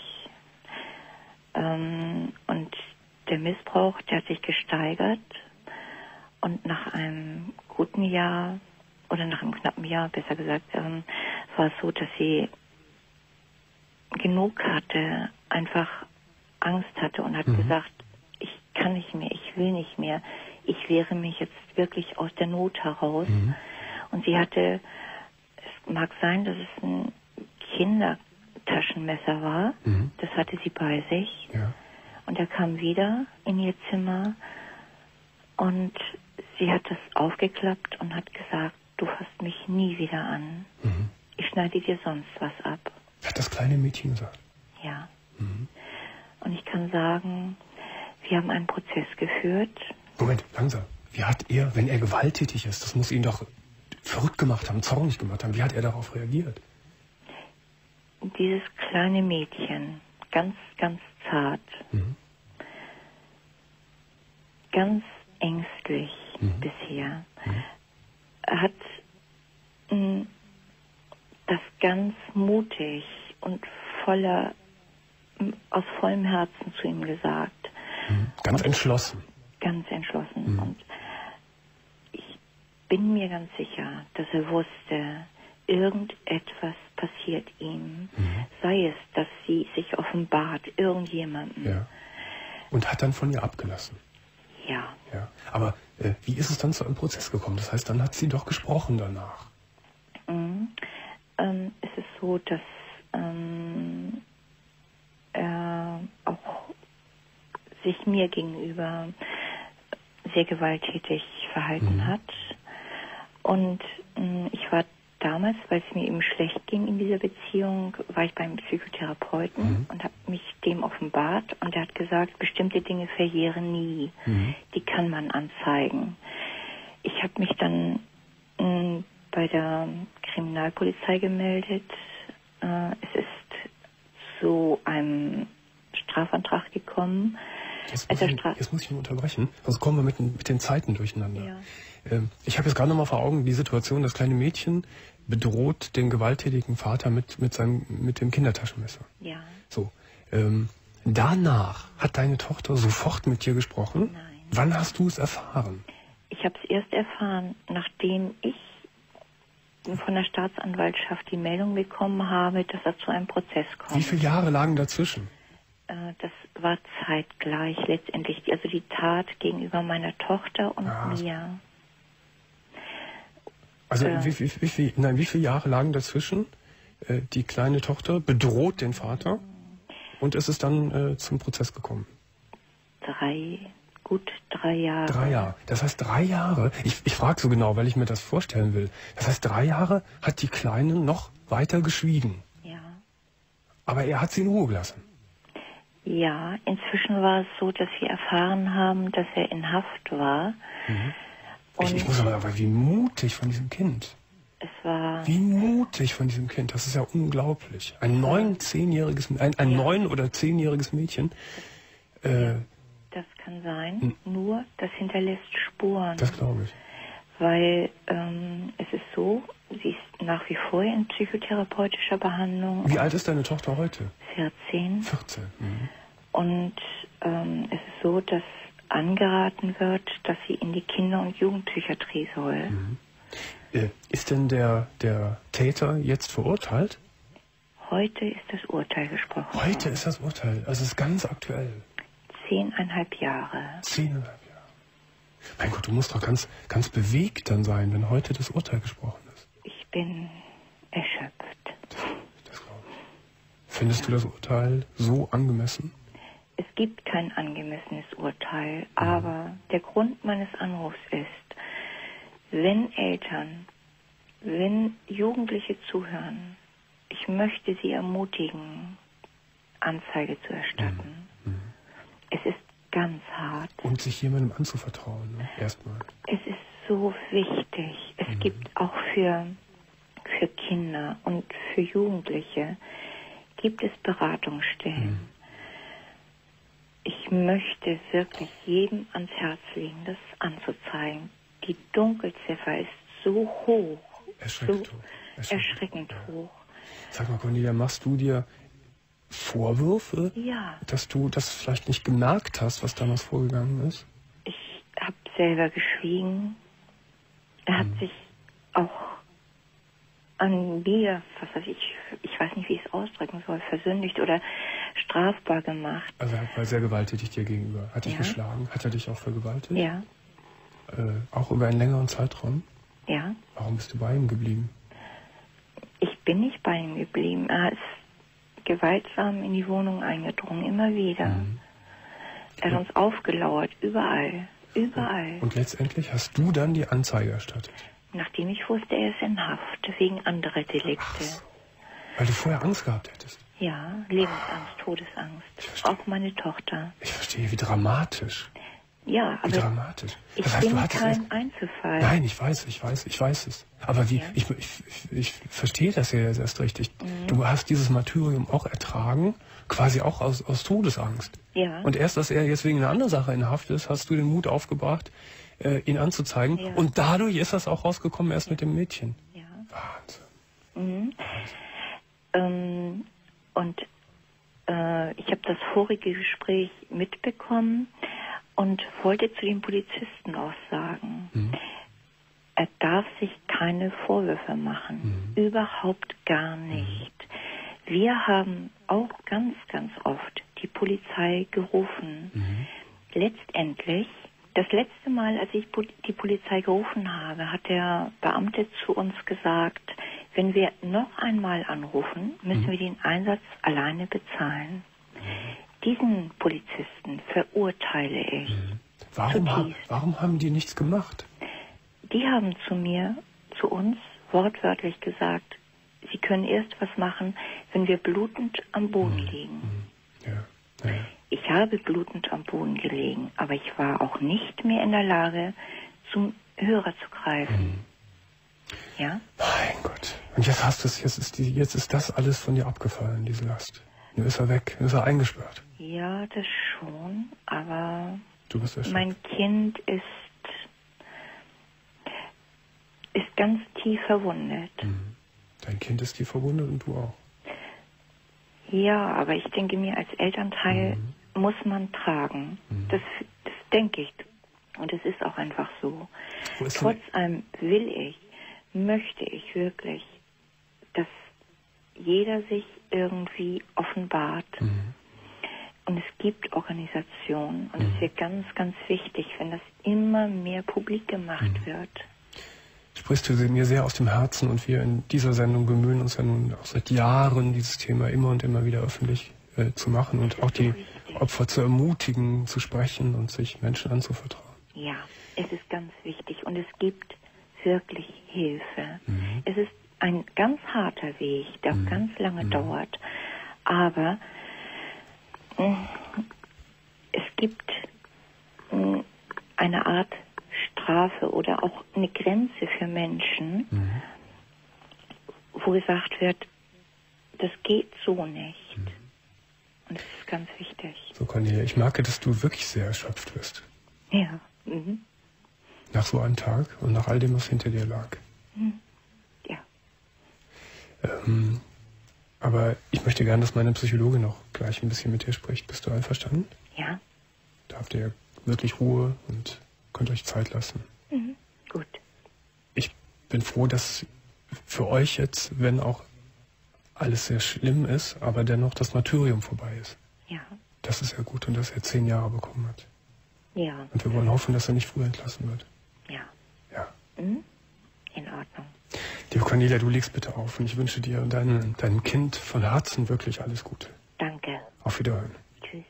Ähm, und der Missbrauch, der hat sich gesteigert. Und nach einem guten Jahr, oder nach einem knappen Jahr, besser gesagt, ähm, war es so, dass sie genug hatte, einfach Angst hatte und hat Mhm. gesagt, ich kann nicht mehr, ich will nicht mehr, ich wehre mich jetzt wirklich aus der Not heraus. Mhm. Und sie hatte, es mag sein, dass es ein Kindertaschenmesser war, Mhm. das hatte sie bei sich. Ja. Und er kam wieder in ihr Zimmer und sie hat das aufgeklappt und hat gesagt, du fasst mich nie wieder an. Mhm. Ich schneide dir sonst was ab. Hat das kleine Mädchen gesagt? Ja. Mhm. Und ich kann sagen, wir haben einen Prozess geführt. Moment, langsam. Wie hat er, wenn er gewalttätig ist, das muss ihn doch verrückt gemacht haben, zornig gemacht haben, wie hat er darauf reagiert? Dieses kleine Mädchen, ganz, ganz zart, Mhm. ganz ängstlich Mhm. bisher, hat mh, das ganz mutig und voller, m, aus vollem Herzen zu ihm gesagt. Mhm. Ganz entschlossen. ganz entschlossen. Mhm. Und ich bin mir ganz sicher, dass er wusste, irgendetwas passiert ihm. Mhm. Sei es, dass sie sich offenbart, irgendjemandem. Ja. Und hat dann von ihr abgelassen. Ja. Ja. Aber äh, wie ist es dann zu einem Prozess gekommen? Das heißt, dann hat sie doch gesprochen danach. Mhm. Ähm, es ist so, dass ähm, er auch sich mir gegenüber sehr gewalttätig verhalten Mhm. hat. Und ähm, ich war damals, weil es mir eben schlecht ging in dieser Beziehung, war ich beim Psychotherapeuten Mhm. und habe mich dem offenbart und er hat gesagt, bestimmte Dinge verjähren nie. Mhm. Die kann man anzeigen. Ich habe mich dann mh, bei der Kriminalpolizei gemeldet. Äh, es ist zu einem Strafantrag gekommen. Jetzt muss, ich, jetzt muss ich ihn unterbrechen, sonst kommen wir mit, den- mit den Zeiten durcheinander. Ja. Ähm, ich habe jetzt gerade noch mal vor Augen die Situation, das kleine Mädchen bedroht den gewalttätigen Vater mit, mit, seinem, mit dem Kindertaschenmesser. Ja, So. Ähm, danach hat deine Tochter sofort mit dir gesprochen. Nein. Wann hast du es erfahren? ich habe es erst erfahren, nachdem ich von der Staatsanwaltschaft die Meldung bekommen habe, dass er zu einem Prozess kommt. Wie viele Jahre lagen dazwischen? Äh, das war zeitgleich letztendlich, also die Tat gegenüber meiner Tochter und Ah, mir. Also Äh. wie, wie, wie, viel, nein, wie viele Jahre lagen dazwischen? Äh, die kleine Tochter bedroht den Vater und es ist dann äh, zum Prozess gekommen. Drei, gut drei Jahre. Drei Jahre. Das heißt drei Jahre. Ich, ich frage so genau, weil ich mir das vorstellen will. Das heißt drei Jahre hat die Kleine noch weiter geschwiegen. Ja. Aber er hat sie in Ruhe gelassen. Ja, inzwischen war es so, dass wir erfahren haben, dass er in Haft war. Und Ich, ich muss aber sagen, wie mutig von diesem Kind. es war, Wie mutig von diesem Kind. Das ist ja unglaublich. Ein neun, zehnjähriges, ein, ein Ja. neun oder zehnjähriges Mädchen. Äh, das kann sein, nur das hinterlässt Spuren. das glaube ich. Weil ähm, es ist so, sie ist nach wie vor in psychotherapeutischer Behandlung, Wie alt ist deine Tochter heute? 14. 14. Mhm. Und ähm, es ist so, dass angeraten wird, dass sie in die Kinder- und Jugendpsychiatrie soll. Äh, ist denn der, der Täter jetzt verurteilt? Heute ist das Urteil gesprochen. Heute worden. ist das Urteil. Also es ist ganz aktuell. Zehneinhalb Jahre. Zehneinhalb. Mein Gott, du musst doch ganz, ganz bewegt dann sein, wenn heute das Urteil gesprochen ist. Ich bin erschöpft. Das glaube ich. Findest du das Urteil so angemessen? Es gibt kein angemessenes Urteil, aber der Grund meines Anrufs ist, wenn Eltern, wenn Jugendliche zuhören, ich möchte sie ermutigen, Anzeige zu erstatten. Ist ganz hart. Und sich jemandem anzuvertrauen, ne? erstmal. Es ist so wichtig. Es gibt auch für, für Kinder und für Jugendliche gibt es Beratungsstellen. Ich möchte wirklich jedem ans Herz legen, das anzuzeigen. Die Dunkelziffer ist so hoch, Erschreckend so hoch. erschreckend hoch. Sag mal, Cornelia, machst du dir Vorwürfe, Ja, dass du das vielleicht nicht gemerkt hast, was damals vorgegangen ist? ich habe selber geschwiegen. Er hat sich auch an mir, was weiß ich, ich weiß nicht, wie ich es ausdrücken soll, versündigt oder strafbar gemacht. Also er war sehr gewalttätig dir gegenüber. Hat dich Ja. geschlagen? Hat er dich auch vergewaltigt? Ja, Äh, auch über einen längeren Zeitraum? ja. Warum bist du bei ihm geblieben? Ich bin nicht bei ihm geblieben. Er ist gewaltsam in die Wohnung eingedrungen, immer wieder. Mhm. Er hat uns aufgelauert, überall, überall. Und letztendlich hast du dann die Anzeige erstattet. Nachdem ich wusste, er ist in Haft wegen anderer Delikte. Weil du vorher Angst gehabt hättest. Ja, Lebensangst, Todesangst. Auch meine Tochter. Ich verstehe, wie dramatisch. Ja, Wie aber dramatisch. ich Das heißt, bin du hattest kein Einzelfall. Nein, ich weiß, ich weiß, ich weiß es. Aber wie, Ja. ich, ich, ich, verstehe das ja jetzt erst richtig. Mhm. Du hast dieses Martyrium auch ertragen, quasi auch aus, aus Todesangst. Ja. Und erst, dass er jetzt wegen einer anderen Sache in Haft ist, hast du den Mut aufgebracht, äh, ihn anzuzeigen. Ja. Und dadurch ist das auch rausgekommen, erst mit dem Mädchen. Ja. Wahnsinn. Ähm, und äh, ich habe das vorige Gespräch mitbekommen und wollte zu den Polizisten auch sagen, er darf sich keine Vorwürfe machen. Überhaupt gar nicht. Wir haben auch ganz, ganz oft die Polizei gerufen. Letztendlich, das letzte Mal, als ich die Polizei gerufen habe, hat der Beamte zu uns gesagt, wenn wir noch einmal anrufen, müssen wir den Einsatz alleine bezahlen. Diesen Polizisten verurteile ich. Warum, ha warum haben die nichts gemacht? Die haben zu mir, zu uns wortwörtlich gesagt, sie können erst was machen, wenn wir blutend am Boden liegen. Ja, ja. Ich habe blutend am Boden gelegen, aber ich war auch nicht mehr in der Lage, zum Hörer zu greifen. Ja? Mein Gott. Und jetzt hast du es, jetzt ist, die, jetzt ist das alles von dir abgefallen, diese Last. Nun ist er weg, nun ist er eingesperrt. Ja, das schon, aber Du bist mein Kind ist, ist ganz tief verwundet. Dein Kind ist dir verwundet und du auch. Ja, aber ich denke mir, als Elternteil Mhm. muss man tragen. Das, das denke ich. Und es ist auch einfach so. Trotz allem will ich, möchte ich wirklich, dass jeder sich irgendwie offenbart. Mhm. Und es gibt Organisationen und Mhm. es wäre ganz, ganz wichtig, wenn das immer mehr publik gemacht Mhm. wird. sprichst du mir sehr aus dem Herzen und wir in dieser Sendung bemühen uns ja nun auch seit Jahren, dieses Thema immer und immer wieder öffentlich äh, zu machen und auch die richtig. Opfer zu ermutigen, zu sprechen und sich Menschen anzuvertrauen. Ja, es ist ganz wichtig und es gibt wirklich Hilfe. Mhm. Es ist ein ganz harter Weg, der auch ganz lange dauert, aber mh, es gibt mh, eine Art Strafe oder auch eine Grenze für Menschen, wo gesagt wird, das geht so nicht. Und das ist ganz wichtig. So, Cornelia, ich merke, dass du wirklich sehr erschöpft bist. Ja. Mhm. Nach so einem Tag und nach all dem, was hinter dir lag. Ja. Ähm, aber ich möchte gerne, dass meine Psychologe noch gleich ein bisschen mit dir spricht. Bist du einverstanden? Ja. Da habt ihr wirklich Ruhe und könnt euch Zeit lassen. Mhm. Gut. Ich bin froh, dass für euch jetzt, wenn auch alles sehr schlimm ist, aber dennoch das Martyrium vorbei ist. Ja. Das ist ja gut und dass er zehn Jahre bekommen hat. Ja. Und wir wollen hoffen, dass er nicht früher entlassen wird. Ja. Ja. Mhm. In Ordnung. Liebe Cornelia, du legst bitte auf und ich wünsche dir und deinem, deinem Kind von Herzen wirklich alles Gute. Danke. Auf Wiederhören. Tschüss.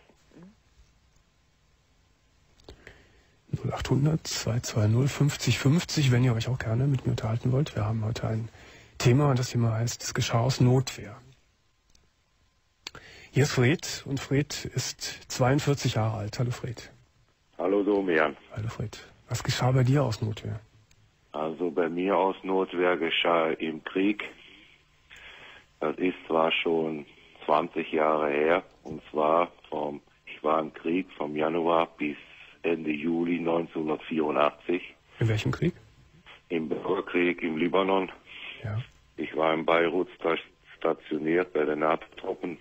0800 220 50 50, wenn ihr euch auch gerne mit mir unterhalten wollt. Wir haben heute ein Thema und das Thema heißt, es geschah aus Notwehr. Hier ist Fred und Fred ist 42 Jahre alt. Hallo Fred. Hallo Domian. Hallo Fred. Was geschah bei dir aus Notwehr? Also bei mir aus Notwehr geschah im Krieg. Das ist zwar schon 20 Jahre her und zwar vom, ich war im Krieg vom Januar bis Ende Juli 1984 In welchem Krieg? im Bürgerkrieg im Libanon. Ja. Ich war in Beirut sta- stationiert bei den NATO-Truppen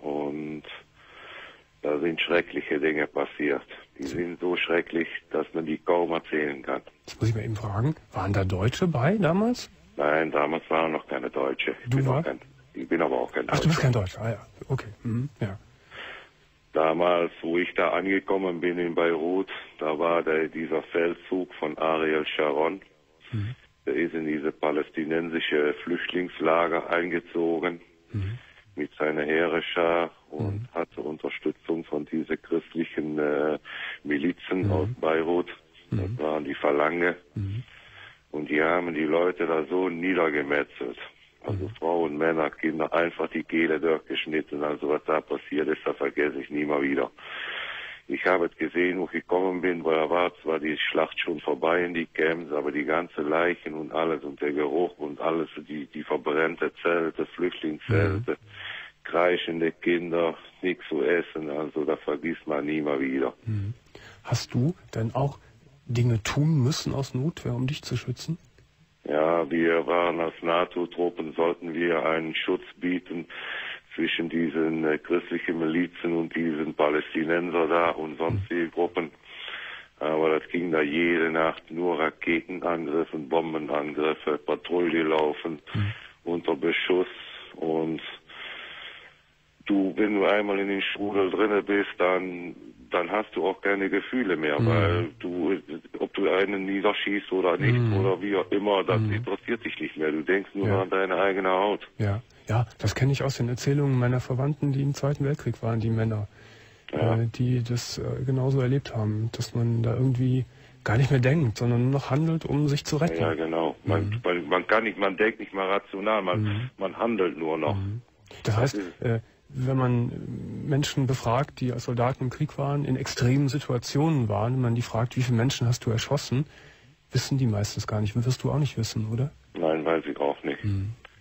und da sind schreckliche Dinge passiert. Die sind so schrecklich, dass man die kaum erzählen kann. Jetzt muss ich mal eben fragen, waren da Deutsche bei damals? Nein, damals waren noch keine Deutsche. Ich Du bin, auch warst? kein, ich bin aber auch kein Ach, du bist Deutscher. kein Deutscher. Ah ja, okay. Mhm. Ja. Damals, wo ich da angekommen bin in Beirut, da war der, dieser Feldzug von Ariel Sharon. Der ist in diese palästinensische Flüchtlingslager eingezogen mit seiner Heeresschar und hatte Unterstützung von diesen christlichen äh, Milizen aus Beirut. Das waren die Phalange. Und die haben die Leute da so niedergemetzelt. Also Frauen, Männer, Kinder, einfach die Kehle durchgeschnitten. Also was da passiert ist, das vergesse ich nie mal wieder. Ich habe es gesehen, wo ich gekommen bin, weil da war. Zwar die Schlacht schon vorbei in die Camps, aber die ganze Leichen und alles und der Geruch und alles, die, die verbrennte Zelte, Flüchtlingszelte, kreischende Kinder, nichts zu essen, also das vergisst man nie mal wieder. Hast du denn auch Dinge tun müssen aus Notwehr, um dich zu schützen? Ja, wir waren als NATO-Truppen, sollten wir einen Schutz bieten zwischen diesen äh, christlichen Milizen und diesen Palästinenser da und sonstige Gruppen. Aber das ging da jede Nacht nur Raketenangriffe, Bombenangriffe, Patrouille laufen, unter Beschuss und du, wenn du einmal in den Strudel drinne bist, dann, dann hast du auch keine Gefühle mehr, weil du, ob du einen niederschießt oder nicht oder wie auch immer, das interessiert dich nicht mehr. Du denkst nur Ja. an deine eigene Haut. Ja, ja, das kenne ich aus den Erzählungen meiner Verwandten, die im Zweiten Weltkrieg waren, die Männer, Ja. äh, die das äh, genauso erlebt haben, dass man da irgendwie gar nicht mehr denkt, sondern nur noch handelt, um sich zu retten. Ja, genau. Man, man, man kann nicht, man denkt nicht mal rational, man, man handelt nur noch. Das heißt, äh, wenn man äh, Menschen befragt, die als Soldaten im Krieg waren, in extremen Situationen waren, wenn man die fragt, wie viele Menschen hast du erschossen, wissen die meistens gar nicht. Wirst du auch nicht wissen, oder? Nein, weiß ich auch nicht.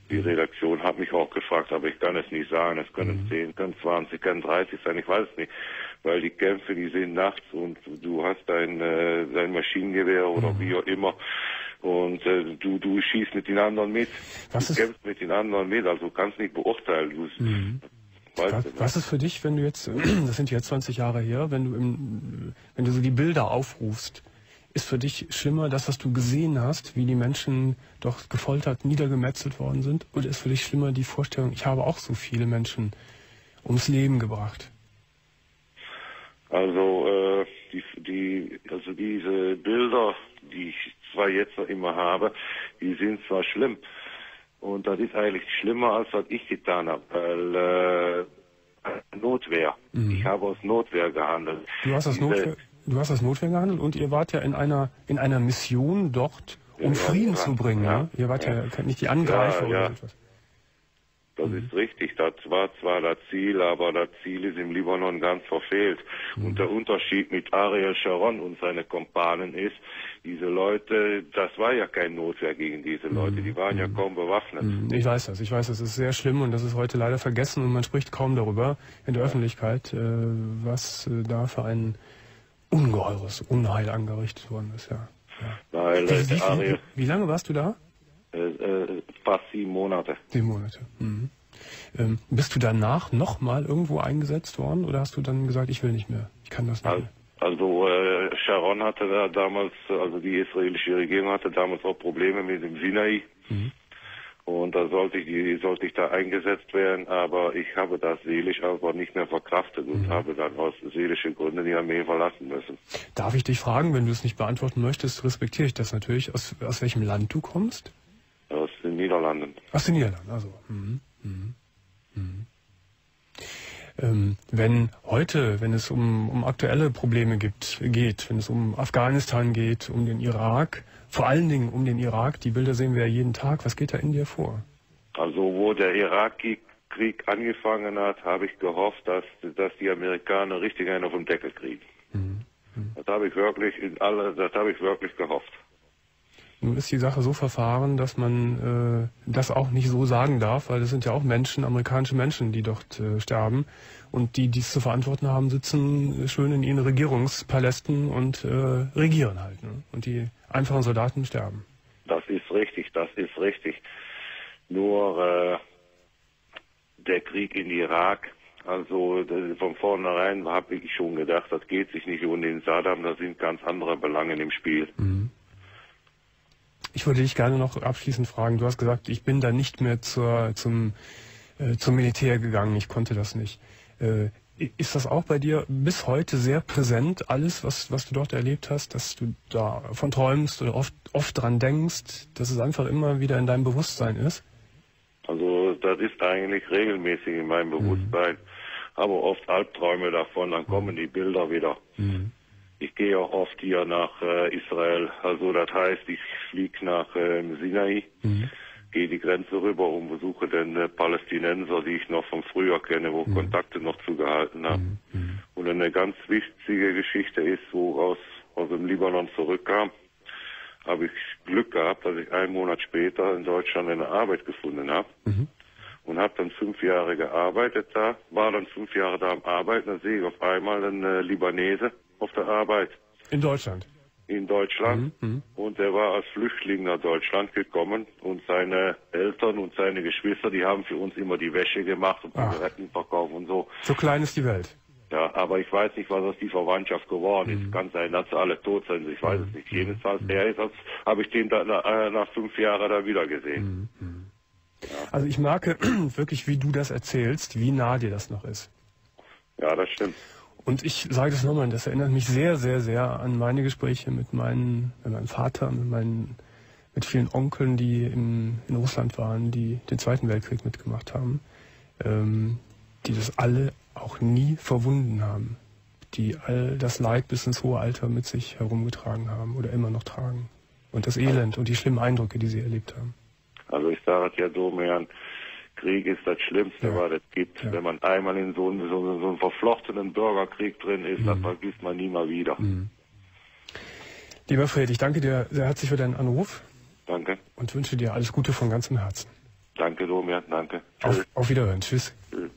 Die Redaktion hat mich auch gefragt, aber ich kann es nicht sagen. Es können 10, können 20, können 30 sein, ich weiß es nicht. Weil die Kämpfe, die sind nachts und du hast dein, äh, dein Maschinengewehr oder wie auch immer und äh, du, du schießt mit den anderen mit. Was du ist- kämpfst mit den anderen mit, also kannst nicht beurteilen. Du, weißt Was, du, ne? was ist für dich, wenn du jetzt, [CLEARS THROAT] das sind jetzt 20 Jahre her, wenn du im, wenn du so die Bilder aufrufst, ist für dich schlimmer das, was du gesehen hast, wie die Menschen doch gefoltert, niedergemetzelt worden sind? Oder ist für dich schlimmer die Vorstellung, ich habe auch so viele Menschen ums Leben gebracht? Also äh, die, die, also diese Bilder, die ich zwar jetzt noch immer habe, die sind zwar schlimm und das ist eigentlich schlimmer als was ich getan habe, weil äh, Notwehr. Ich habe aus Notwehr gehandelt. Du hast aus Notwehr, du hast aus Notwehr gehandelt und ihr wart ja in einer in einer Mission dort, um Ja, Frieden ja, zu bringen. ja, ne? Ihr wart ja, ja. nicht die Angreifer Ja, ja. oder etwas. Das ist richtig, das war zwar das Ziel, aber das Ziel ist im Libanon ganz verfehlt. Und der Unterschied mit Ariel Sharon und seine Kompanen ist, diese Leute, das war ja kein Notwehr gegen diese Leute, die waren ja kaum bewaffnet. Ich weiß das, ich weiß, das ist sehr schlimm und das ist heute leider vergessen und man spricht kaum darüber in der Öffentlichkeit, äh, was äh, da für ein ungeheures Unheil angerichtet worden ist. Ja. Weil Wie, wie, der wie, lange warst du da? äh, äh, fast sieben Monate. Sieben Monate. Mhm. Ähm, bist du danach nochmal irgendwo eingesetzt worden oder hast du dann gesagt, ich will nicht mehr, ich kann das nicht mehr? Also äh, Sharon hatte da damals, also die israelische Regierung hatte damals auch Probleme mit dem Sinai. Und Und da sollte ich, sollte ich da eingesetzt werden, aber ich habe das seelisch aber nicht mehr verkraftet und mhm. habe dann aus seelischen Gründen die Armee verlassen müssen. Darf ich dich fragen, wenn du es nicht beantworten möchtest, respektiere ich das natürlich, aus, aus welchem Land du kommst? Aus den Niederlanden. Aus den Niederlanden, also. Mhm. Mhm. mhm. Ähm, wenn heute, wenn es um, um aktuelle Probleme gibt, geht, wenn es um Afghanistan geht, um den Irak, vor allen Dingen um den Irak, die Bilder sehen wir ja jeden Tag, was geht da in dir vor? Also wo der Irakkrieg angefangen hat, habe ich gehofft, dass, dass die Amerikaner richtig einen auf den Deckel kriegen. Mhm. Mhm. Das habe ich wirklich in alle, das habe ich wirklich gehofft. Nun ist die Sache so verfahren, dass man äh, das auch nicht so sagen darf, weil es sind ja auch Menschen, amerikanische Menschen, die dort äh, sterben. Und die, die es zu verantworten haben, sitzen schön in ihren Regierungspalästen und äh, regieren halt. Ne? Und die einfachen Soldaten sterben. Das ist richtig, das ist richtig. Nur äh, der Krieg in Irak, also von vornherein habe ich schon gedacht, das geht sich nicht um den Saddam, da sind ganz andere Belange im Spiel. Mhm. Ich würde dich gerne noch abschließend fragen. Du hast gesagt, ich bin da nicht mehr zur, zum, äh, zum Militär gegangen. Ich konnte das nicht. Äh, ist das auch bei dir bis heute sehr präsent, alles, was, was du dort erlebt hast, dass du davon träumst oder oft, oft dran denkst, dass es einfach immer wieder in deinem Bewusstsein ist? Also das ist eigentlich regelmäßig in meinem mhm. Bewusstsein. Mhm. Aber oft Albträume davon, dann kommen die Bilder wieder. Mhm. Ich gehe auch oft hier nach äh, Israel. Also das heißt, ich fliege nach äh, Sinai, mhm. gehe die Grenze rüber und besuche den äh, Palästinenser, die ich noch von früher kenne, wo mhm. Kontakte noch zugehalten habe. Mhm. mhm. Und eine ganz wichtige Geschichte ist, wo aus, aus dem Libanon zurückkam, habe ich Glück gehabt, dass ich einen Monat später in Deutschland eine Arbeit gefunden habe. Mhm. Und habe dann fünf Jahre gearbeitet da, war dann fünf Jahre da am Arbeiten, dann sehe ich auf einmal einen äh, Libanese, auf der Arbeit. In Deutschland? In Deutschland. Mhm, mhm. Und er war als Flüchtling nach Deutschland gekommen und seine Eltern und seine Geschwister, die haben für uns immer die Wäsche gemacht und Zigaretten verkauft und so. So klein ist die Welt. Ja, aber ich weiß nicht, was aus die Verwandtschaft geworden ist. Mhm. Kann sein, dass sie alle tot sind. Ich weiß es mhm. nicht. Jedenfalls, mhm. er ist, habe ich den da, äh, nach fünf Jahren da wieder gesehen. Mhm. Ja. Also ich merke [CLEARS THROAT] wirklich, wie du das erzählst, wie nah dir das noch ist. Ja, das stimmt. Und ich sage das nochmal, das erinnert mich sehr, sehr, sehr an meine Gespräche mit, meinen, mit meinem Vater, mit meinen, mit vielen Onkeln, die im, in Russland waren, die den Zweiten Weltkrieg mitgemacht haben, ähm, die das alle auch nie verwunden haben, die all das Leid bis ins hohe Alter mit sich herumgetragen haben oder immer noch tragen. Und das Elend und die schlimmen Eindrücke, die sie erlebt haben. Also ich sage es ja so, mehr Krieg ist das Schlimmste, ja. was es gibt. Ja. Wenn man einmal in so, einen, so, so einen verflochtenen Bürgerkrieg drin ist, mhm. das vergisst man nie mal wieder. Mhm. Lieber Fred, ich danke dir sehr herzlich für deinen Anruf. Danke. Und wünsche dir alles Gute von ganzem Herzen. Danke, Domian, danke. Auf, auf Wiederhören. Tschüss. Tschüss.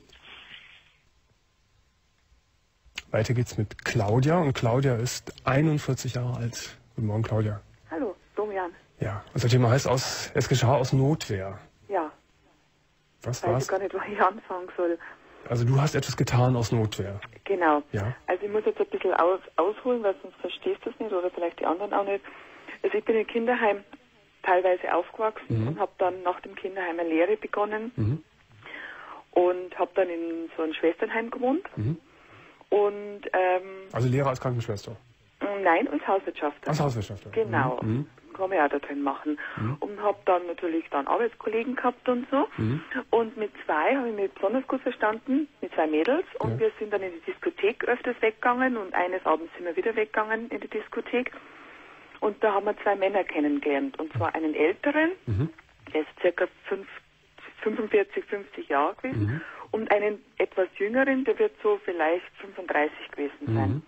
Weiter geht's mit Claudia und Claudia ist 41 Jahre alt. Guten Morgen, Claudia. Hallo, Domian. Ja, unser Thema heißt aus, es geschah aus Notwehr. Was ich weiß gar nicht, wo ich anfangen soll. Also du hast etwas getan aus Notwehr. Genau. Ja. Also ich muss jetzt ein bisschen aus, ausholen, weil sonst verstehst du es nicht oder vielleicht die anderen auch nicht. Also ich bin im Kinderheim teilweise aufgewachsen mhm. und habe dann nach dem Kinderheim eine Lehre begonnen mhm. und habe dann in so einem Schwesternheim gewohnt. Mhm. Und, ähm, also Lehrer als Krankenschwester? Nein, als Hauswirtschaftler. Als Hauswirtschaftler. Genau. Mhm. mhm kann man ja da drin machen. Mhm. Und habe dann natürlich dann Arbeitskollegen gehabt und so. Mhm. Und mit zwei habe ich mich besonders gut verstanden, mit zwei Mädels. Und ja. wir sind dann in die Diskothek öfters weggegangen und eines Abends sind wir wieder weggegangen in die Diskothek. Und da haben wir zwei Männer kennengelernt. Und zwar einen älteren, mhm. der ist circa fünf, 45, 50 Jahre gewesen. Mhm. Und einen etwas jüngeren, der wird so vielleicht 35 gewesen sein.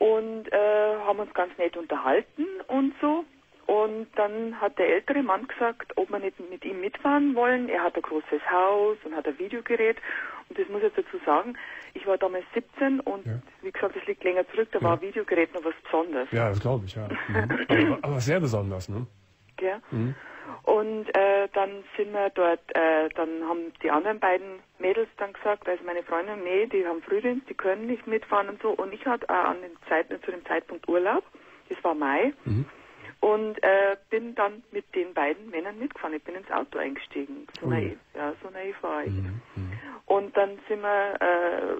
Und äh, haben uns ganz nett unterhalten und so. Und dann hat der ältere Mann gesagt, ob wir nicht mit ihm mitfahren wollen. Er hat ein großes Haus und hat ein Videogerät. Und das muss ich dazu sagen, ich war damals 17 und ja. wie gesagt, das liegt länger zurück, da ja. war ein Videogerät noch was Besonderes. Ja, das glaube ich, ja. Mhm. aber, aber, sehr besonders, ne? Ja. Mhm. Und äh, dann sind wir dort, äh, dann haben die anderen beiden Mädels dann gesagt, also meine Freundin, nee, die haben Frühdienst, die können nicht mitfahren und so. Und ich hatte äh, an den Zeit, zu dem Zeitpunkt Urlaub, das war Mai. Mhm. Und äh, bin dann mit den beiden Männern mitgefahren. Ich bin ins Auto eingestiegen. So Ui. naiv, ja, so naiv war ich. Mhm. Und dann sind wir, äh,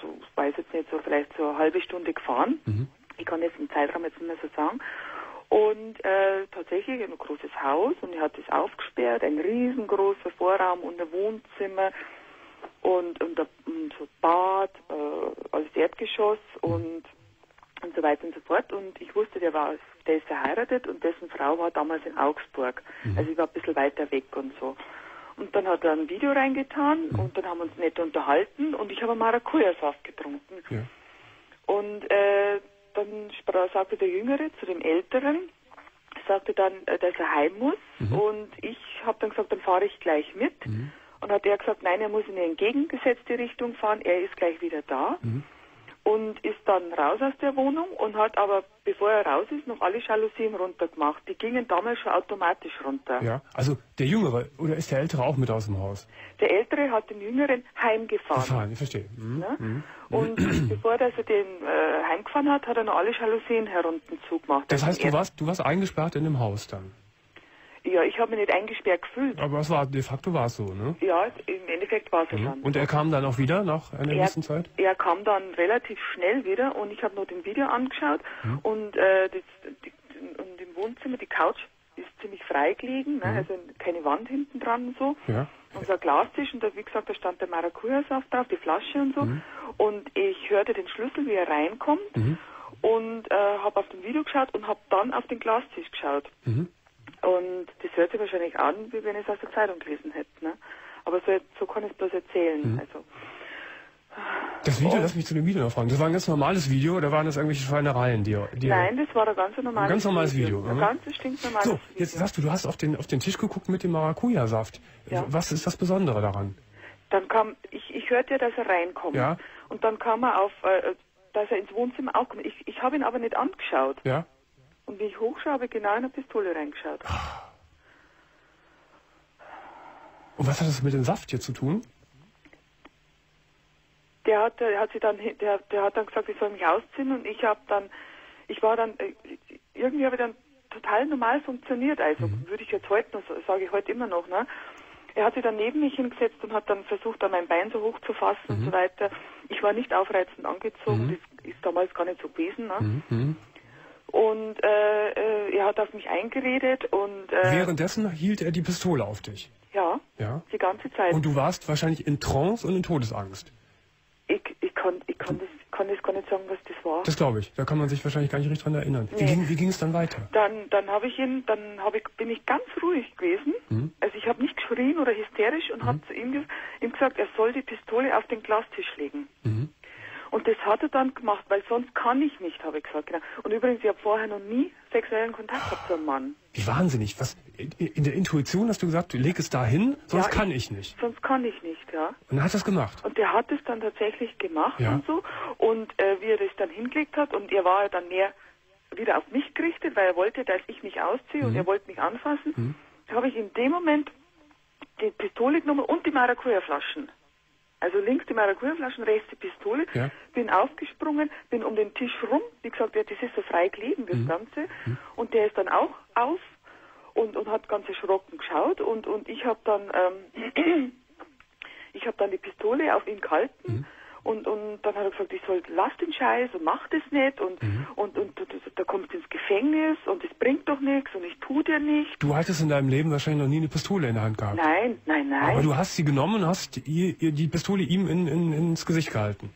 so, ich weiß jetzt nicht, so vielleicht so eine halbe Stunde gefahren. Mhm. Ich kann jetzt den Zeitraum jetzt nicht mehr so sagen. Und äh, tatsächlich ein großes Haus und ich hatte es aufgesperrt, ein riesengroßer Vorraum und ein Wohnzimmer und, und, ein- und so Bad äh, als Erdgeschoss und und so weiter und so fort. Und ich wusste, der war, der ist verheiratet und dessen Frau war damals in Augsburg. Also ich war ein bisschen weiter weg und so. Und dann hat er ein Video reingetan und dann haben wir uns nett unterhalten und ich habe Maracuja-Saft getrunken. Ja. Und äh, dann sprach, sagte der Jüngere zu dem Älteren, sagte dann, äh, dass er heim muss. Und ich habe dann gesagt, dann fahre ich gleich mit. Und hat er gesagt, nein, er muss in die entgegengesetzte Richtung fahren, er ist gleich wieder da. Und ist dann raus aus der Wohnung und hat aber, bevor er raus ist, noch alle Jalousien runtergemacht. Die gingen damals schon automatisch runter. Ja, also der Jüngere oder ist der Ältere auch mit aus dem Haus? Der Ältere hat den Jüngeren heimgefahren. Gefahren, ich verstehe. Mhm. Ne? Und [CLEARS THROAT] bevor dass er den äh, heimgefahren hat, hat er noch alle Jalousien herunten zugemacht. Das heißt, du warst, du warst eingesperrt in dem Haus dann. Ja, ich habe mich nicht eingesperrt gefühlt. Aber es war de facto war es so, ne? Ja, im Endeffekt war es ja dann. Und er kam dann auch wieder nach einer er, gewissen Zeit? er kam dann relativ schnell wieder und ich habe noch den Video angeschaut und, äh, das, die, und im Wohnzimmer, die Couch ist ziemlich frei gelegen, ne? also keine Wand hinten dran und so. Ja. Und so ein Glastisch und da, wie gesagt, da stand der Maracuja-Saft drauf, die Flasche und so. Und ich hörte den Schlüssel, wie er reinkommt und äh, habe auf dem Video geschaut und habe dann auf den Glastisch geschaut. Und das hört sich wahrscheinlich an, wie wenn ich es aus der Zeitung gelesen hätte. Ne? Aber so, so kann ich es bloß erzählen. Also, Das Video, lass mich zu dem Video noch fragen. Das war ein ganz normales Video oder waren das irgendwelche Schweinereien, die, die nein, das war ein ganz normales, Ein ganz normales Video, Ein mhm. ganz stinknormales So, Video. jetzt sagst du, du hast auf den, auf den Tisch geguckt mit dem Maracuja-Saft. Ja. Was ist das Besondere daran? Dann kam, ich, ich hörte ja, dass er reinkommt. Ja. Und dann kam er auf, äh, dass er ins Wohnzimmer auch kommt. Ich, ich habe ihn aber nicht angeschaut. Ja? Und wie ich hochschaue, habe ich genau in eine Pistole reingeschaut. Und was hat das mit dem Saft hier zu tun? Der hat, der hat sie dann, der, der hat dann gesagt, ich soll mich ausziehen und ich habe dann, ich war dann, äh, irgendwie habe ich dann total normal funktioniert. Also würde ich jetzt heute noch, sage ich heute immer noch, ne? Er hat sich dann neben mich hingesetzt und hat dann versucht, an mein Bein so hoch zu fassen und so weiter. Ich war nicht aufreizend angezogen, das ist damals gar nicht so gewesen, ne? Und äh, äh, er hat auf mich eingeredet und äh, Währenddessen hielt er die Pistole auf dich. ja, Ja? die ganze Zeit. Und du warst wahrscheinlich in Trance und in Todesangst. ich ich kann, ich kann, das, kann das gar nicht sagen, was das war. Das glaube ich. Da kann man sich wahrscheinlich gar nicht richtig dran erinnern. Wie Nee. ging wie ging es dann weiter? Dann, dann habe ich ihn, dann habe ich, bin ich ganz ruhig gewesen. Mhm. Also ich habe nicht geschrien oder hysterisch und habe zu ihm, ihm gesagt, er soll die Pistole auf den Glastisch legen. Mhm. Und das hat er dann gemacht, weil sonst kann ich nicht, habe ich gesagt. Genau. Und übrigens, ich habe vorher noch nie sexuellen Kontakt gehabt zu einem Mann. Wie wahnsinnig. Was, in der Intuition hast du gesagt, leg es da hin, sonst Ja, kann ich nicht. Sonst kann ich nicht, ja. Und er hat das gemacht. Und der hat es dann tatsächlich gemacht Ja. und so. Und äh, wie er das dann hingelegt hat, und er war ja dann mehr wieder auf mich gerichtet, weil er wollte, dass ich mich ausziehe Mhm. und er wollte mich anfassen, habe ich in dem Moment die Pistole genommen und die Maracuja-Flaschen. Also links die Maracuja-Flaschen, rechts die Pistole. Ja. Bin aufgesprungen, bin um den Tisch rum. Wie gesagt, ja, das ist so frei Mhm. das Ganze. Und der ist dann auch auf und, und hat ganz erschrocken geschaut. Und, und ich habe dann... Ähm, [CLEARS THROAT] ich habe dann die Pistole auf ihn gehalten und, und dann hat er gesagt, ich soll, lass den Scheiß und mach das nicht und, und, und, und, da kommst du ins Gefängnis und das bringt doch nichts und ich tu dir nicht. Du hattest in deinem Leben wahrscheinlich noch nie eine Pistole in der Hand gehabt. Nein, nein, nein. Aber du hast sie genommen und hast ihr, ihr die Pistole ihm in, in, ins Gesicht gehalten.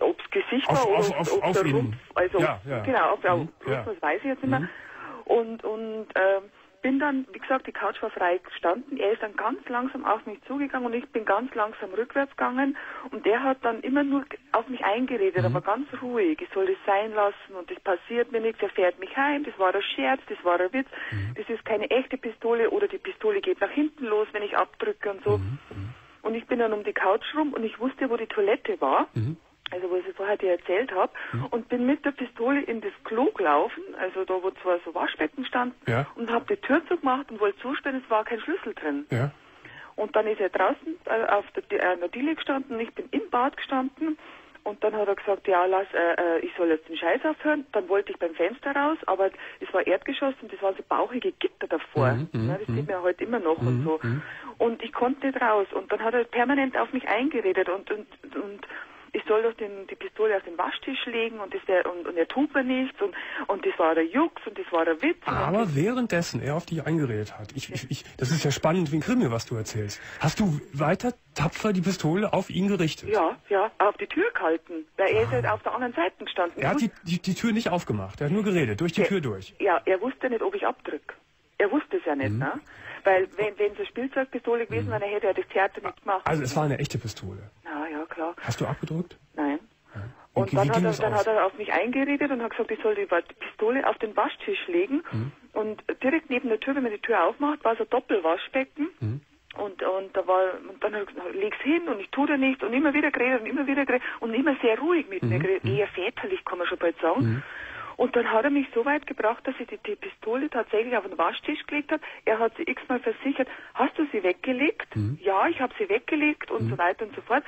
ob es Gesicht Auf- war oder auf- ob's- auf- der ihn. Rumpf, also Ja, ja. genau, auf, Mhm, Rumpf, ja. das weiß ich jetzt nicht mehr. Und, und ähm, bin dann, wie gesagt, die Couch war frei gestanden. Er ist dann ganz langsam auf mich zugegangen und ich bin ganz langsam rückwärts gegangen. Und der hat dann immer nur auf mich eingeredet, Mhm. aber ganz ruhig. Ich soll das sein lassen und das passiert mir nichts. Er fährt mich heim. Das war ein Scherz, das war ein Witz. Mhm. Das ist keine echte Pistole oder die Pistole geht nach hinten los, wenn ich abdrücke und so. Mhm. Und ich bin dann um die Couch rum und ich wusste, wo die Toilette war. Mhm. Also wo ich es vorher dir erzählt habe, und bin mit der Pistole in das Klo gelaufen, also da wo zwar so Waschbecken standen, Ja. und habe die Tür zugemacht und wollte zusperren, es war kein Schlüssel drin. Ja. Und dann ist er draußen äh, auf der, äh, der Diele gestanden, ich bin im Bad gestanden Und dann hat er gesagt, ja, lass, äh, äh, ich soll jetzt den Scheiß aufhören. Dann wollte ich beim Fenster raus, aber es war Erdgeschoss und das war so bauchige Gitter davor. Mhm, mhm, ne, das mhm. sieht man heute immer noch und so. Und ich konnte nicht raus. Und dann hat er permanent auf mich eingeredet und, und, und ich soll doch den, die Pistole auf den Waschtisch legen und, das wär, und, und er tut mir nichts und, und das war der Jux und das war der Witz. Aber währenddessen er auf dich eingeredet hat, ich, ich, ich, das ist ja spannend wie ein Krimi, was du erzählst. Hast du weiter tapfer die Pistole auf ihn gerichtet? Ja, ja, auf die Tür gehalten. Weil er ist halt auf der anderen Seite gestanden. Er hat die, die, die Tür nicht aufgemacht, er hat nur geredet, durch die Ja. Tür durch. Ja, er wusste nicht, ob ich abdrück. Er wusste es ja Mhm. nicht, ne? Weil wenn wenn es eine Spielzeugpistole gewesen wäre, dann hätte er das Theater nicht gemacht. Also es war eine echte Pistole. Na ja, klar. Hast du abgedrückt? Nein. Wie- Und wie dann, hat er, dann aus? hat er auf mich eingeredet und hat gesagt, ich soll die Pistole auf den Waschtisch legen. Mhm. Und direkt neben der Tür, wenn man die Tür aufmacht, war so ein Doppelwaschbecken. Mhm. Und, und da war, und dann leg's hin und ich tue da nichts und immer wieder geredet und immer wieder geredet und immer sehr ruhig mit Mhm. mir geredet, eher väterlich kann man schon bald sagen. Und dann hat er mich so weit gebracht, dass ich die, die Pistole tatsächlich auf den Waschtisch gelegt habe. Er hat sie x-mal versichert, hast du sie weggelegt? Ja, ich habe sie weggelegt und so weiter und so fort.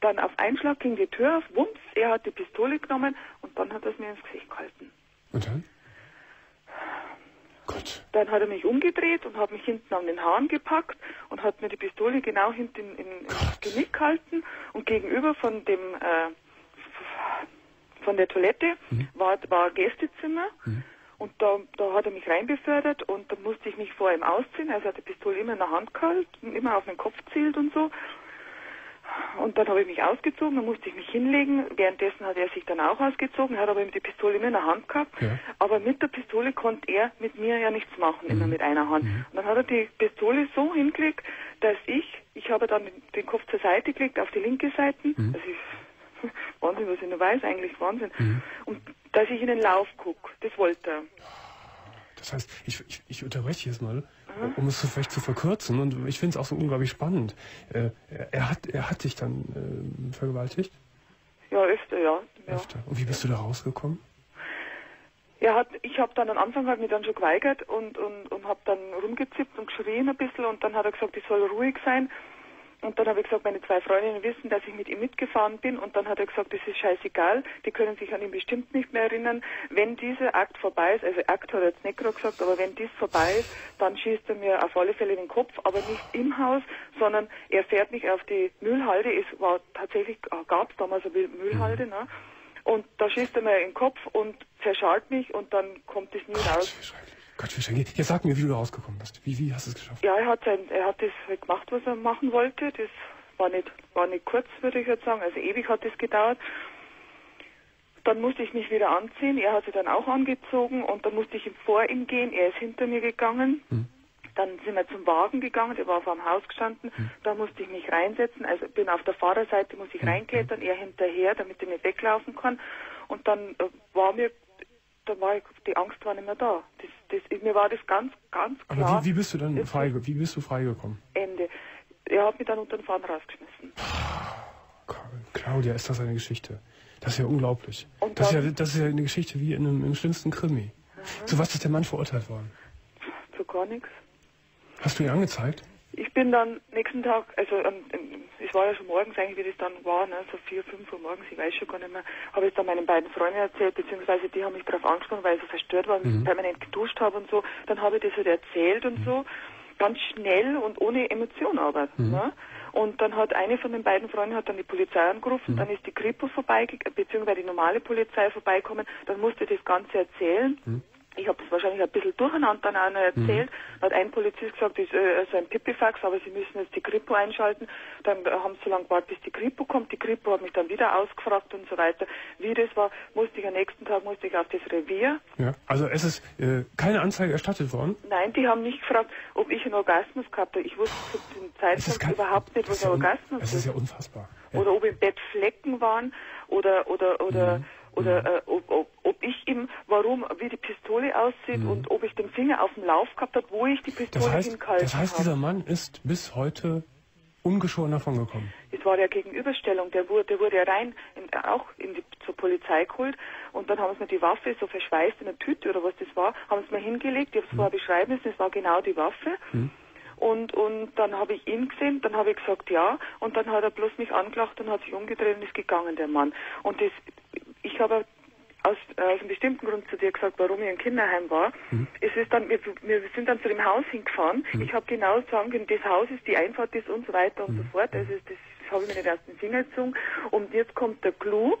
Dann auf Einschlag ging die Tür auf, wumms, er hat die Pistole genommen und dann hat er es mir ins Gesicht gehalten. Und dann? Gott. Dann hat er mich umgedreht und hat mich hinten an den Haaren gepackt und hat mir die Pistole genau hinten in, in, ins Genick gehalten und gegenüber von dem äh, von der Toilette war, war ein Gästezimmer und da, da hat er mich reinbefördert und da musste ich mich vor ihm ausziehen. Also er hat die Pistole immer in der Hand gehalten, immer auf den Kopf zielt und so. Und dann habe ich mich ausgezogen, dann musste ich mich hinlegen. Währenddessen hat er sich dann auch ausgezogen, hat aber die Pistole immer in der Hand gehabt. Ja. Aber mit der Pistole konnte er mit mir ja nichts machen, immer mit einer Hand. Und dann hat er die Pistole so hingelegt, dass ich, ich habe dann den, Kopf zur Seite gelegt, auf die linke Seite. Also ich, [LAUGHS] Wahnsinn, was ich noch weiß, eigentlich Wahnsinn. Und dass ich in den Lauf gucke, das wollte er. Das heißt, ich, ich, ich unterbreche jetzt mal, um es so vielleicht zu verkürzen. Und ich finde es auch so unglaublich spannend. Äh, er, er, hat, er hat dich dann äh, vergewaltigt? Ja, öfter, ja. ja. Öfter. Und wie bist du da rausgekommen? Er hat, ich habe dann am Anfang halt mich dann schon geweigert und, und, und habe dann rumgezippt und geschrien ein bisschen und dann hat er gesagt, ich soll ruhig sein. Und dann habe ich gesagt, meine zwei Freundinnen wissen, dass ich mit ihm mitgefahren bin. Und dann hat er gesagt, das ist scheißegal, die können sich an ihn bestimmt nicht mehr erinnern. Wenn dieser Akt vorbei ist, also Akt hat er jetzt nicht gerade gesagt, aber wenn dies vorbei ist, dann schießt er mir auf alle Fälle den Kopf, aber nicht im Haus, sondern er fährt mich auf die Müllhalde. Es war tatsächlich, gab es damals eine Müllhalde, ne? Und da schießt er mir in den Kopf und zerschallt mich und dann kommt es nie raus. Gott, wie schrecklich. Jetzt sag mir, wie du da rausgekommen bist. Wie, wie hast du es geschafft? Ja, er hat sein, er hat das halt gemacht, was er machen wollte. Das war nicht, war nicht kurz, würde ich jetzt sagen. Also ewig hat das gedauert. Dann musste ich mich wieder anziehen. Er hat sich dann auch angezogen und dann musste ich ihm vor ihm gehen. Er ist hinter mir gegangen. Dann sind wir zum Wagen gegangen, der war vor dem Haus gestanden. Da musste ich mich reinsetzen. Also bin auf der Fahrerseite, muss ich reinklettern, er hinterher, damit er mir weglaufen kann. Und dann äh, war mir, da war ich, die Angst war nicht mehr da. Das, das, mir war das ganz, ganz klar. Aber wie, wie bist du dann frei, wie bist du freigekommen? Ende. Er hat mich dann unter den Faden rausgeschmissen. Claudia, ist das eine Geschichte? Das ist ja unglaublich. Und Das ist ja, dann- das ist ja eine Geschichte wie in einem, im schlimmsten Krimi. Zu was ist der Mann verurteilt worden? Zu gar nichts. Hast du ihn angezeigt? Ich bin dann nächsten Tag, also es war ja schon morgens eigentlich, wie das dann war, ne, so vier, fünf Uhr morgens, ich weiß schon gar nicht mehr, habe ich dann meinen beiden Freunden erzählt, beziehungsweise die haben mich darauf angesprochen, weil ich so verstört war und permanent geduscht habe und so. Dann habe ich das halt erzählt und so, ganz schnell und ohne Emotion aber. Ne? Und dann hat eine von den beiden Freunden hat dann die Polizei angerufen, dann ist die Kripo vorbeigekommen, beziehungsweise die normale Polizei vorbeikommen, dann musste ich das Ganze erzählen. Ich habe das wahrscheinlich ein bisschen durcheinander dann auch noch erzählt. Da hat ein Polizist gesagt, das ist äh, so ein Pipifax, aber Sie müssen jetzt die Kripo einschalten. Dann haben sie so lange gewartet, bis die Kripo kommt. Die Kripo hat mich dann wieder ausgefragt und so weiter. Wie das war, musste ich am nächsten Tag musste ich auf das Revier. Ja. Also es ist äh, keine Anzeige erstattet worden. Nein, die haben nicht gefragt, ob ich einen Orgasmus gehabt habe. Ich wusste zu dem Es ist Zeitpunkt überhaupt nicht, das was ist ein Orgasmus Es ist ja unfassbar. Oder ob im Bett Flecken waren oder oder oder Mhm. Oder äh, ob, ob, ob ich ihm warum wie die Pistole aussieht und ob ich den Finger auf dem Lauf gehabt habe, wo ich die Pistole Das heißt, hingehalten das heißt, dieser Mann ist bis heute ungeschoren davongekommen. Es war ja Gegenüberstellung, der wurde, der wurde ja rein in, auch in die, zur Polizei geholt. Und dann haben sie mir die Waffe so verschweißt in einer Tüte oder was das war, haben sie mir hingelegt, ich habe es vorher beschreiben müssen, es war genau die Waffe. Und, und dann habe ich ihn gesehen, dann habe ich gesagt ja. Und dann hat er bloß mich angelacht und hat sich umgedreht und ist gegangen, der Mann. Und das, ich habe aus, aus einem bestimmten Grund zu dir gesagt, warum ich im Kinderheim war. Mhm. Es ist dann, wir, wir, sind dann zu dem Haus hingefahren. Mhm. Ich habe genau sagen können, das Haus ist, die Einfahrt ist und so weiter und mhm. so fort. Also das, das habe ich mir den ersten Finger gezogen. Und jetzt kommt der Clou.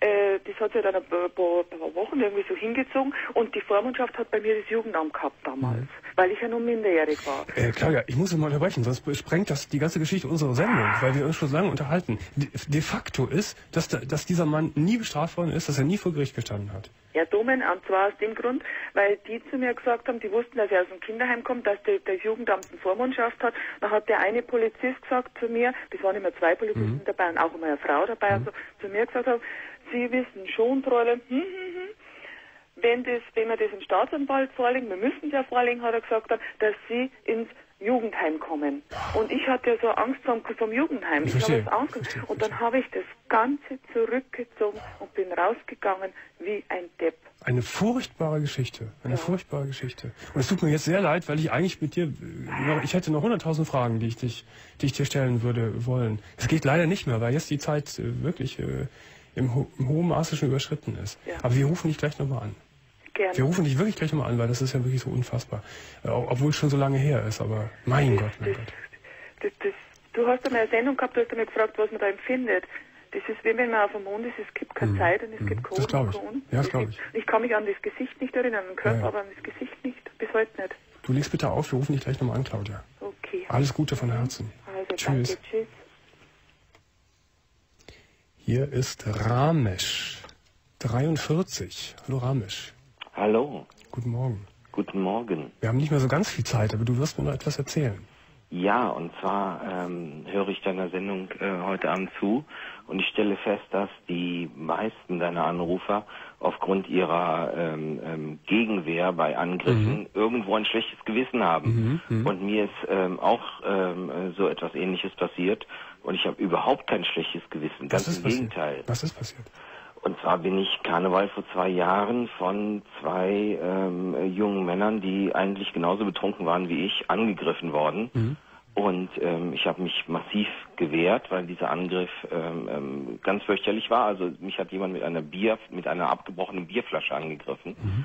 Äh, das hat sich dann ein paar, paar, Wochen irgendwie so hingezogen und die Vormundschaft hat bei mir das Jugendamt gehabt damals, mhm. Weil ich ja nur minderjährig war. Äh, Claudia, ich muss mal unterbrechen, sonst sprengt das die ganze Geschichte unserer Sendung, weil wir uns schon lange unterhalten. De, de facto ist, dass, da, dass dieser Mann nie bestraft worden ist, dass er nie vor Gericht gestanden hat. Ja, Domen, und zwar aus dem Grund, weil die zu mir gesagt haben, die wussten, dass er aus dem Kinderheim kommt, dass der, der Jugendamt eine Vormundschaft hat. Da hat der eine Polizist gesagt zu mir, das waren immer zwei Polizisten mhm. dabei und auch immer eine Frau dabei, mhm. also zu mir gesagt haben, Sie wissen schon, Fräulein, hm, hm, hm, wenn, das, wenn wir das im Staatsanwalt vorlegen, wir müssen ja vorlegen, hat er gesagt, dass Sie ins Jugendheim kommen. Und ich hatte ja so Angst vom, vom Jugendheim. Ich, ich habe Angst. Und dann habe ich das Ganze zurückgezogen und bin rausgegangen wie ein Depp. Eine furchtbare Geschichte. Eine ja. furchtbare Geschichte. Und es tut mir jetzt sehr leid, weil ich eigentlich mit dir, äh, ich hätte noch hunderttausend Fragen, die ich, dich, die ich dir stellen würde wollen. Es geht leider nicht mehr, weil jetzt die Zeit äh, wirklich äh, im, ho im hohen Maße schon überschritten ist. Ja. Aber wir rufen dich gleich nochmal an. Gerne. Wir rufen dich wirklich gleich nochmal an, weil das ist ja wirklich so unfassbar. Äh, obwohl es schon so lange her ist, aber mein das, Gott, mein das, Gott. Das, du hast einmal eine Sendung gehabt, du hast mich gefragt, was man da empfindet. Das ist wie wenn man auf dem Mond ist, es gibt keine mhm. Zeit und es mhm. gibt Kohlen. Das glaube ich. Ja, das glaube ich. Ich kann mich an das Gesicht nicht erinnern, an den Körper, ja, ja. aber an das Gesicht nicht, bis heute nicht. Du legst bitte auf, wir rufen dich gleich nochmal an, Claudia. Okay. Alles Gute von Herzen. Also, tschüss. Danke, tschüss. Hier ist Ramesh, 43. Hallo Ramesh. Hallo. Guten Morgen. Guten Morgen. Wir haben nicht mehr so ganz viel Zeit, aber du wirst mir noch etwas erzählen. Ja, und zwar ähm, höre ich deiner Sendung äh, heute Abend zu und ich stelle fest, dass die meisten deiner Anrufer aufgrund ihrer ähm, ähm, Gegenwehr bei Angriffen mhm. irgendwo ein schlechtes Gewissen haben. Mhm, mhm. und mir ist ähm, auch ähm, so etwas Ähnliches passiert und ich habe überhaupt kein schlechtes Gewissen. Ganz im passiert? Gegenteil. Was ist passiert? Und zwar bin ich Karneval vor zwei Jahren von zwei ähm, jungen Männern, die eigentlich genauso betrunken waren wie ich, angegriffen worden. Mhm. Und ähm, ich habe mich massiv gewehrt, weil dieser Angriff ähm, ähm, ganz fürchterlich war. Also mich hat jemand mit einer Bier, mit einer abgebrochenen Bierflasche angegriffen. Mhm.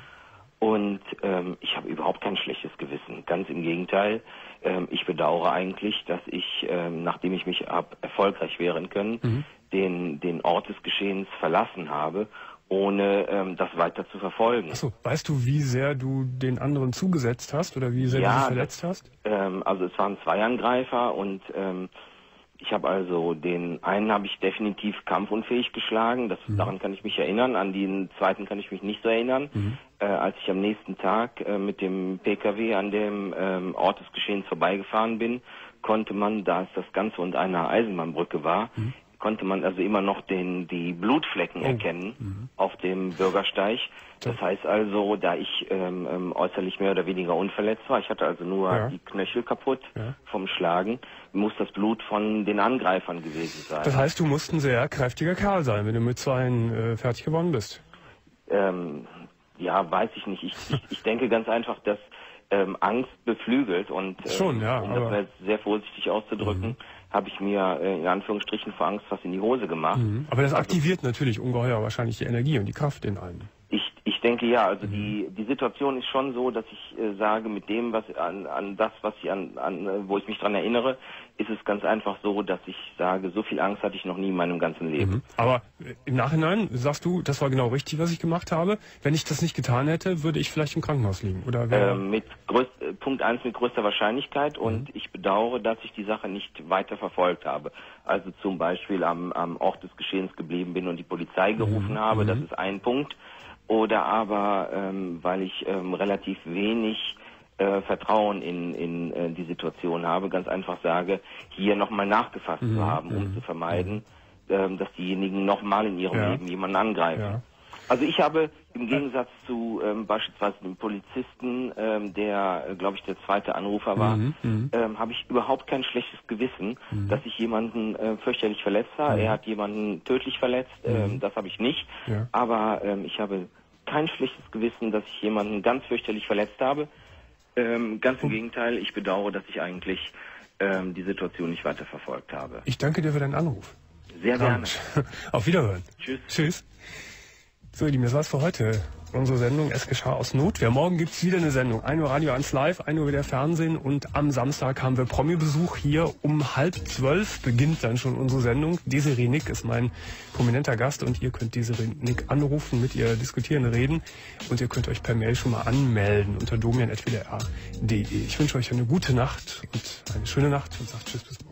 Und ähm, ich habe überhaupt kein schlechtes Gewissen. Ganz im Gegenteil. Ähm, ich bedauere eigentlich, dass ich, ähm, nachdem ich mich ab erfolgreich wehren können, mhm. Den, den Ort des Geschehens verlassen habe, ohne ähm, das weiter zu verfolgen. Achso, weißt du, wie sehr du den anderen zugesetzt hast oder wie sehr ja, du sie verletzt hast? Ähm, also es waren zwei Angreifer und ähm, ich habe also den einen habe ich definitiv kampfunfähig geschlagen, das, mhm. daran kann ich mich erinnern, an den zweiten kann ich mich nicht so erinnern. Mhm. Äh, als ich am nächsten Tag äh, mit dem Pkw an dem ähm, Ort des Geschehens vorbeigefahren bin, konnte man, da es das Ganze unter einer Eisenbahnbrücke war, mhm konnte man also immer noch den, die Blutflecken oh. erkennen mhm. auf dem Bürgersteig. Das heißt also, da ich ähm, ähm, äußerlich mehr oder weniger unverletzt war, ich hatte also nur ja. die Knöchel kaputt ja. vom Schlagen, muss das Blut von den Angreifern gewesen sein. Das heißt, du musst ein sehr kräftiger Kerl sein, wenn du mit zwei äh, fertig geworden bist. Ähm, ja, weiß ich nicht. Ich, ich, ich denke ganz einfach, dass ähm, Angst beflügelt und äh, Schon, ja, um das sehr vorsichtig auszudrücken, mhm habe ich mir äh, in Anführungsstrichen vor Angst was in die Hose gemacht. Mhm. Aber das also aktiviert also, natürlich ungeheuer wahrscheinlich die Energie und die Kraft in einem. Denke ja, also mhm. die, die Situation ist schon so, dass ich äh, sage, mit dem, was an, an das, was ich an, an äh, wo ich mich dran erinnere, ist es ganz einfach so, dass ich sage, so viel Angst hatte ich noch nie in meinem ganzen Leben. Mhm. Aber äh, im Nachhinein sagst du, das war genau richtig, was ich gemacht habe. Wenn ich das nicht getan hätte, würde ich vielleicht im Krankenhaus liegen, oder? Ähm, mit größt, äh, Punkt eins mit größter Wahrscheinlichkeit und mhm. ich bedauere, dass ich die Sache nicht weiter verfolgt habe. Also zum Beispiel am, am Ort des Geschehens geblieben bin und die Polizei gerufen mhm. habe, das mhm. ist ein Punkt oder aber ähm, weil ich ähm, relativ wenig äh, Vertrauen in, in äh, die Situation habe, ganz einfach sage, hier nochmal nachgefasst mhm, zu haben, um mhm. zu vermeiden, ähm, dass diejenigen nochmal in ihrem ja. Leben jemanden angreifen. Ja. Also ich habe im Gegensatz zu ähm, beispielsweise dem Polizisten, ähm, der, äh, glaube ich, der zweite Anrufer war, mhm, mhm, ähm, habe ich überhaupt kein schlechtes Gewissen, mhm. dass ich jemanden äh, fürchterlich verletzt habe. Mhm. Er hat jemanden tödlich verletzt, ähm, mhm. das habe ich nicht. Ja. Aber ähm, ich habe kein schlechtes Gewissen, dass ich jemanden ganz fürchterlich verletzt habe. Ähm, ganz im Gegenteil, ich bedauere, dass ich eigentlich ähm, die Situation nicht weiter verfolgt habe. Ich danke dir für deinen Anruf. Sehr gerne. [LAUGHS] Auf Wiederhören. Tschüss. Tschüss. So, ihr Lieben, das war's für heute. Unsere Sendung Es geschah aus Notwehr. Morgen gibt's wieder eine Sendung. 1 Uhr Radio 1 Live, 1 Uhr wieder Fernsehen und am Samstag haben wir Promi-Besuch hier. Um halb zwölf beginnt dann schon unsere Sendung. Desiree Nick ist mein prominenter Gast und ihr könnt Desiree Nick anrufen, mit ihr diskutieren, reden und ihr könnt euch per Mail schon mal anmelden unter domian.wdr.de. Ich wünsche euch eine gute Nacht und eine schöne Nacht und sagt Tschüss bis morgen.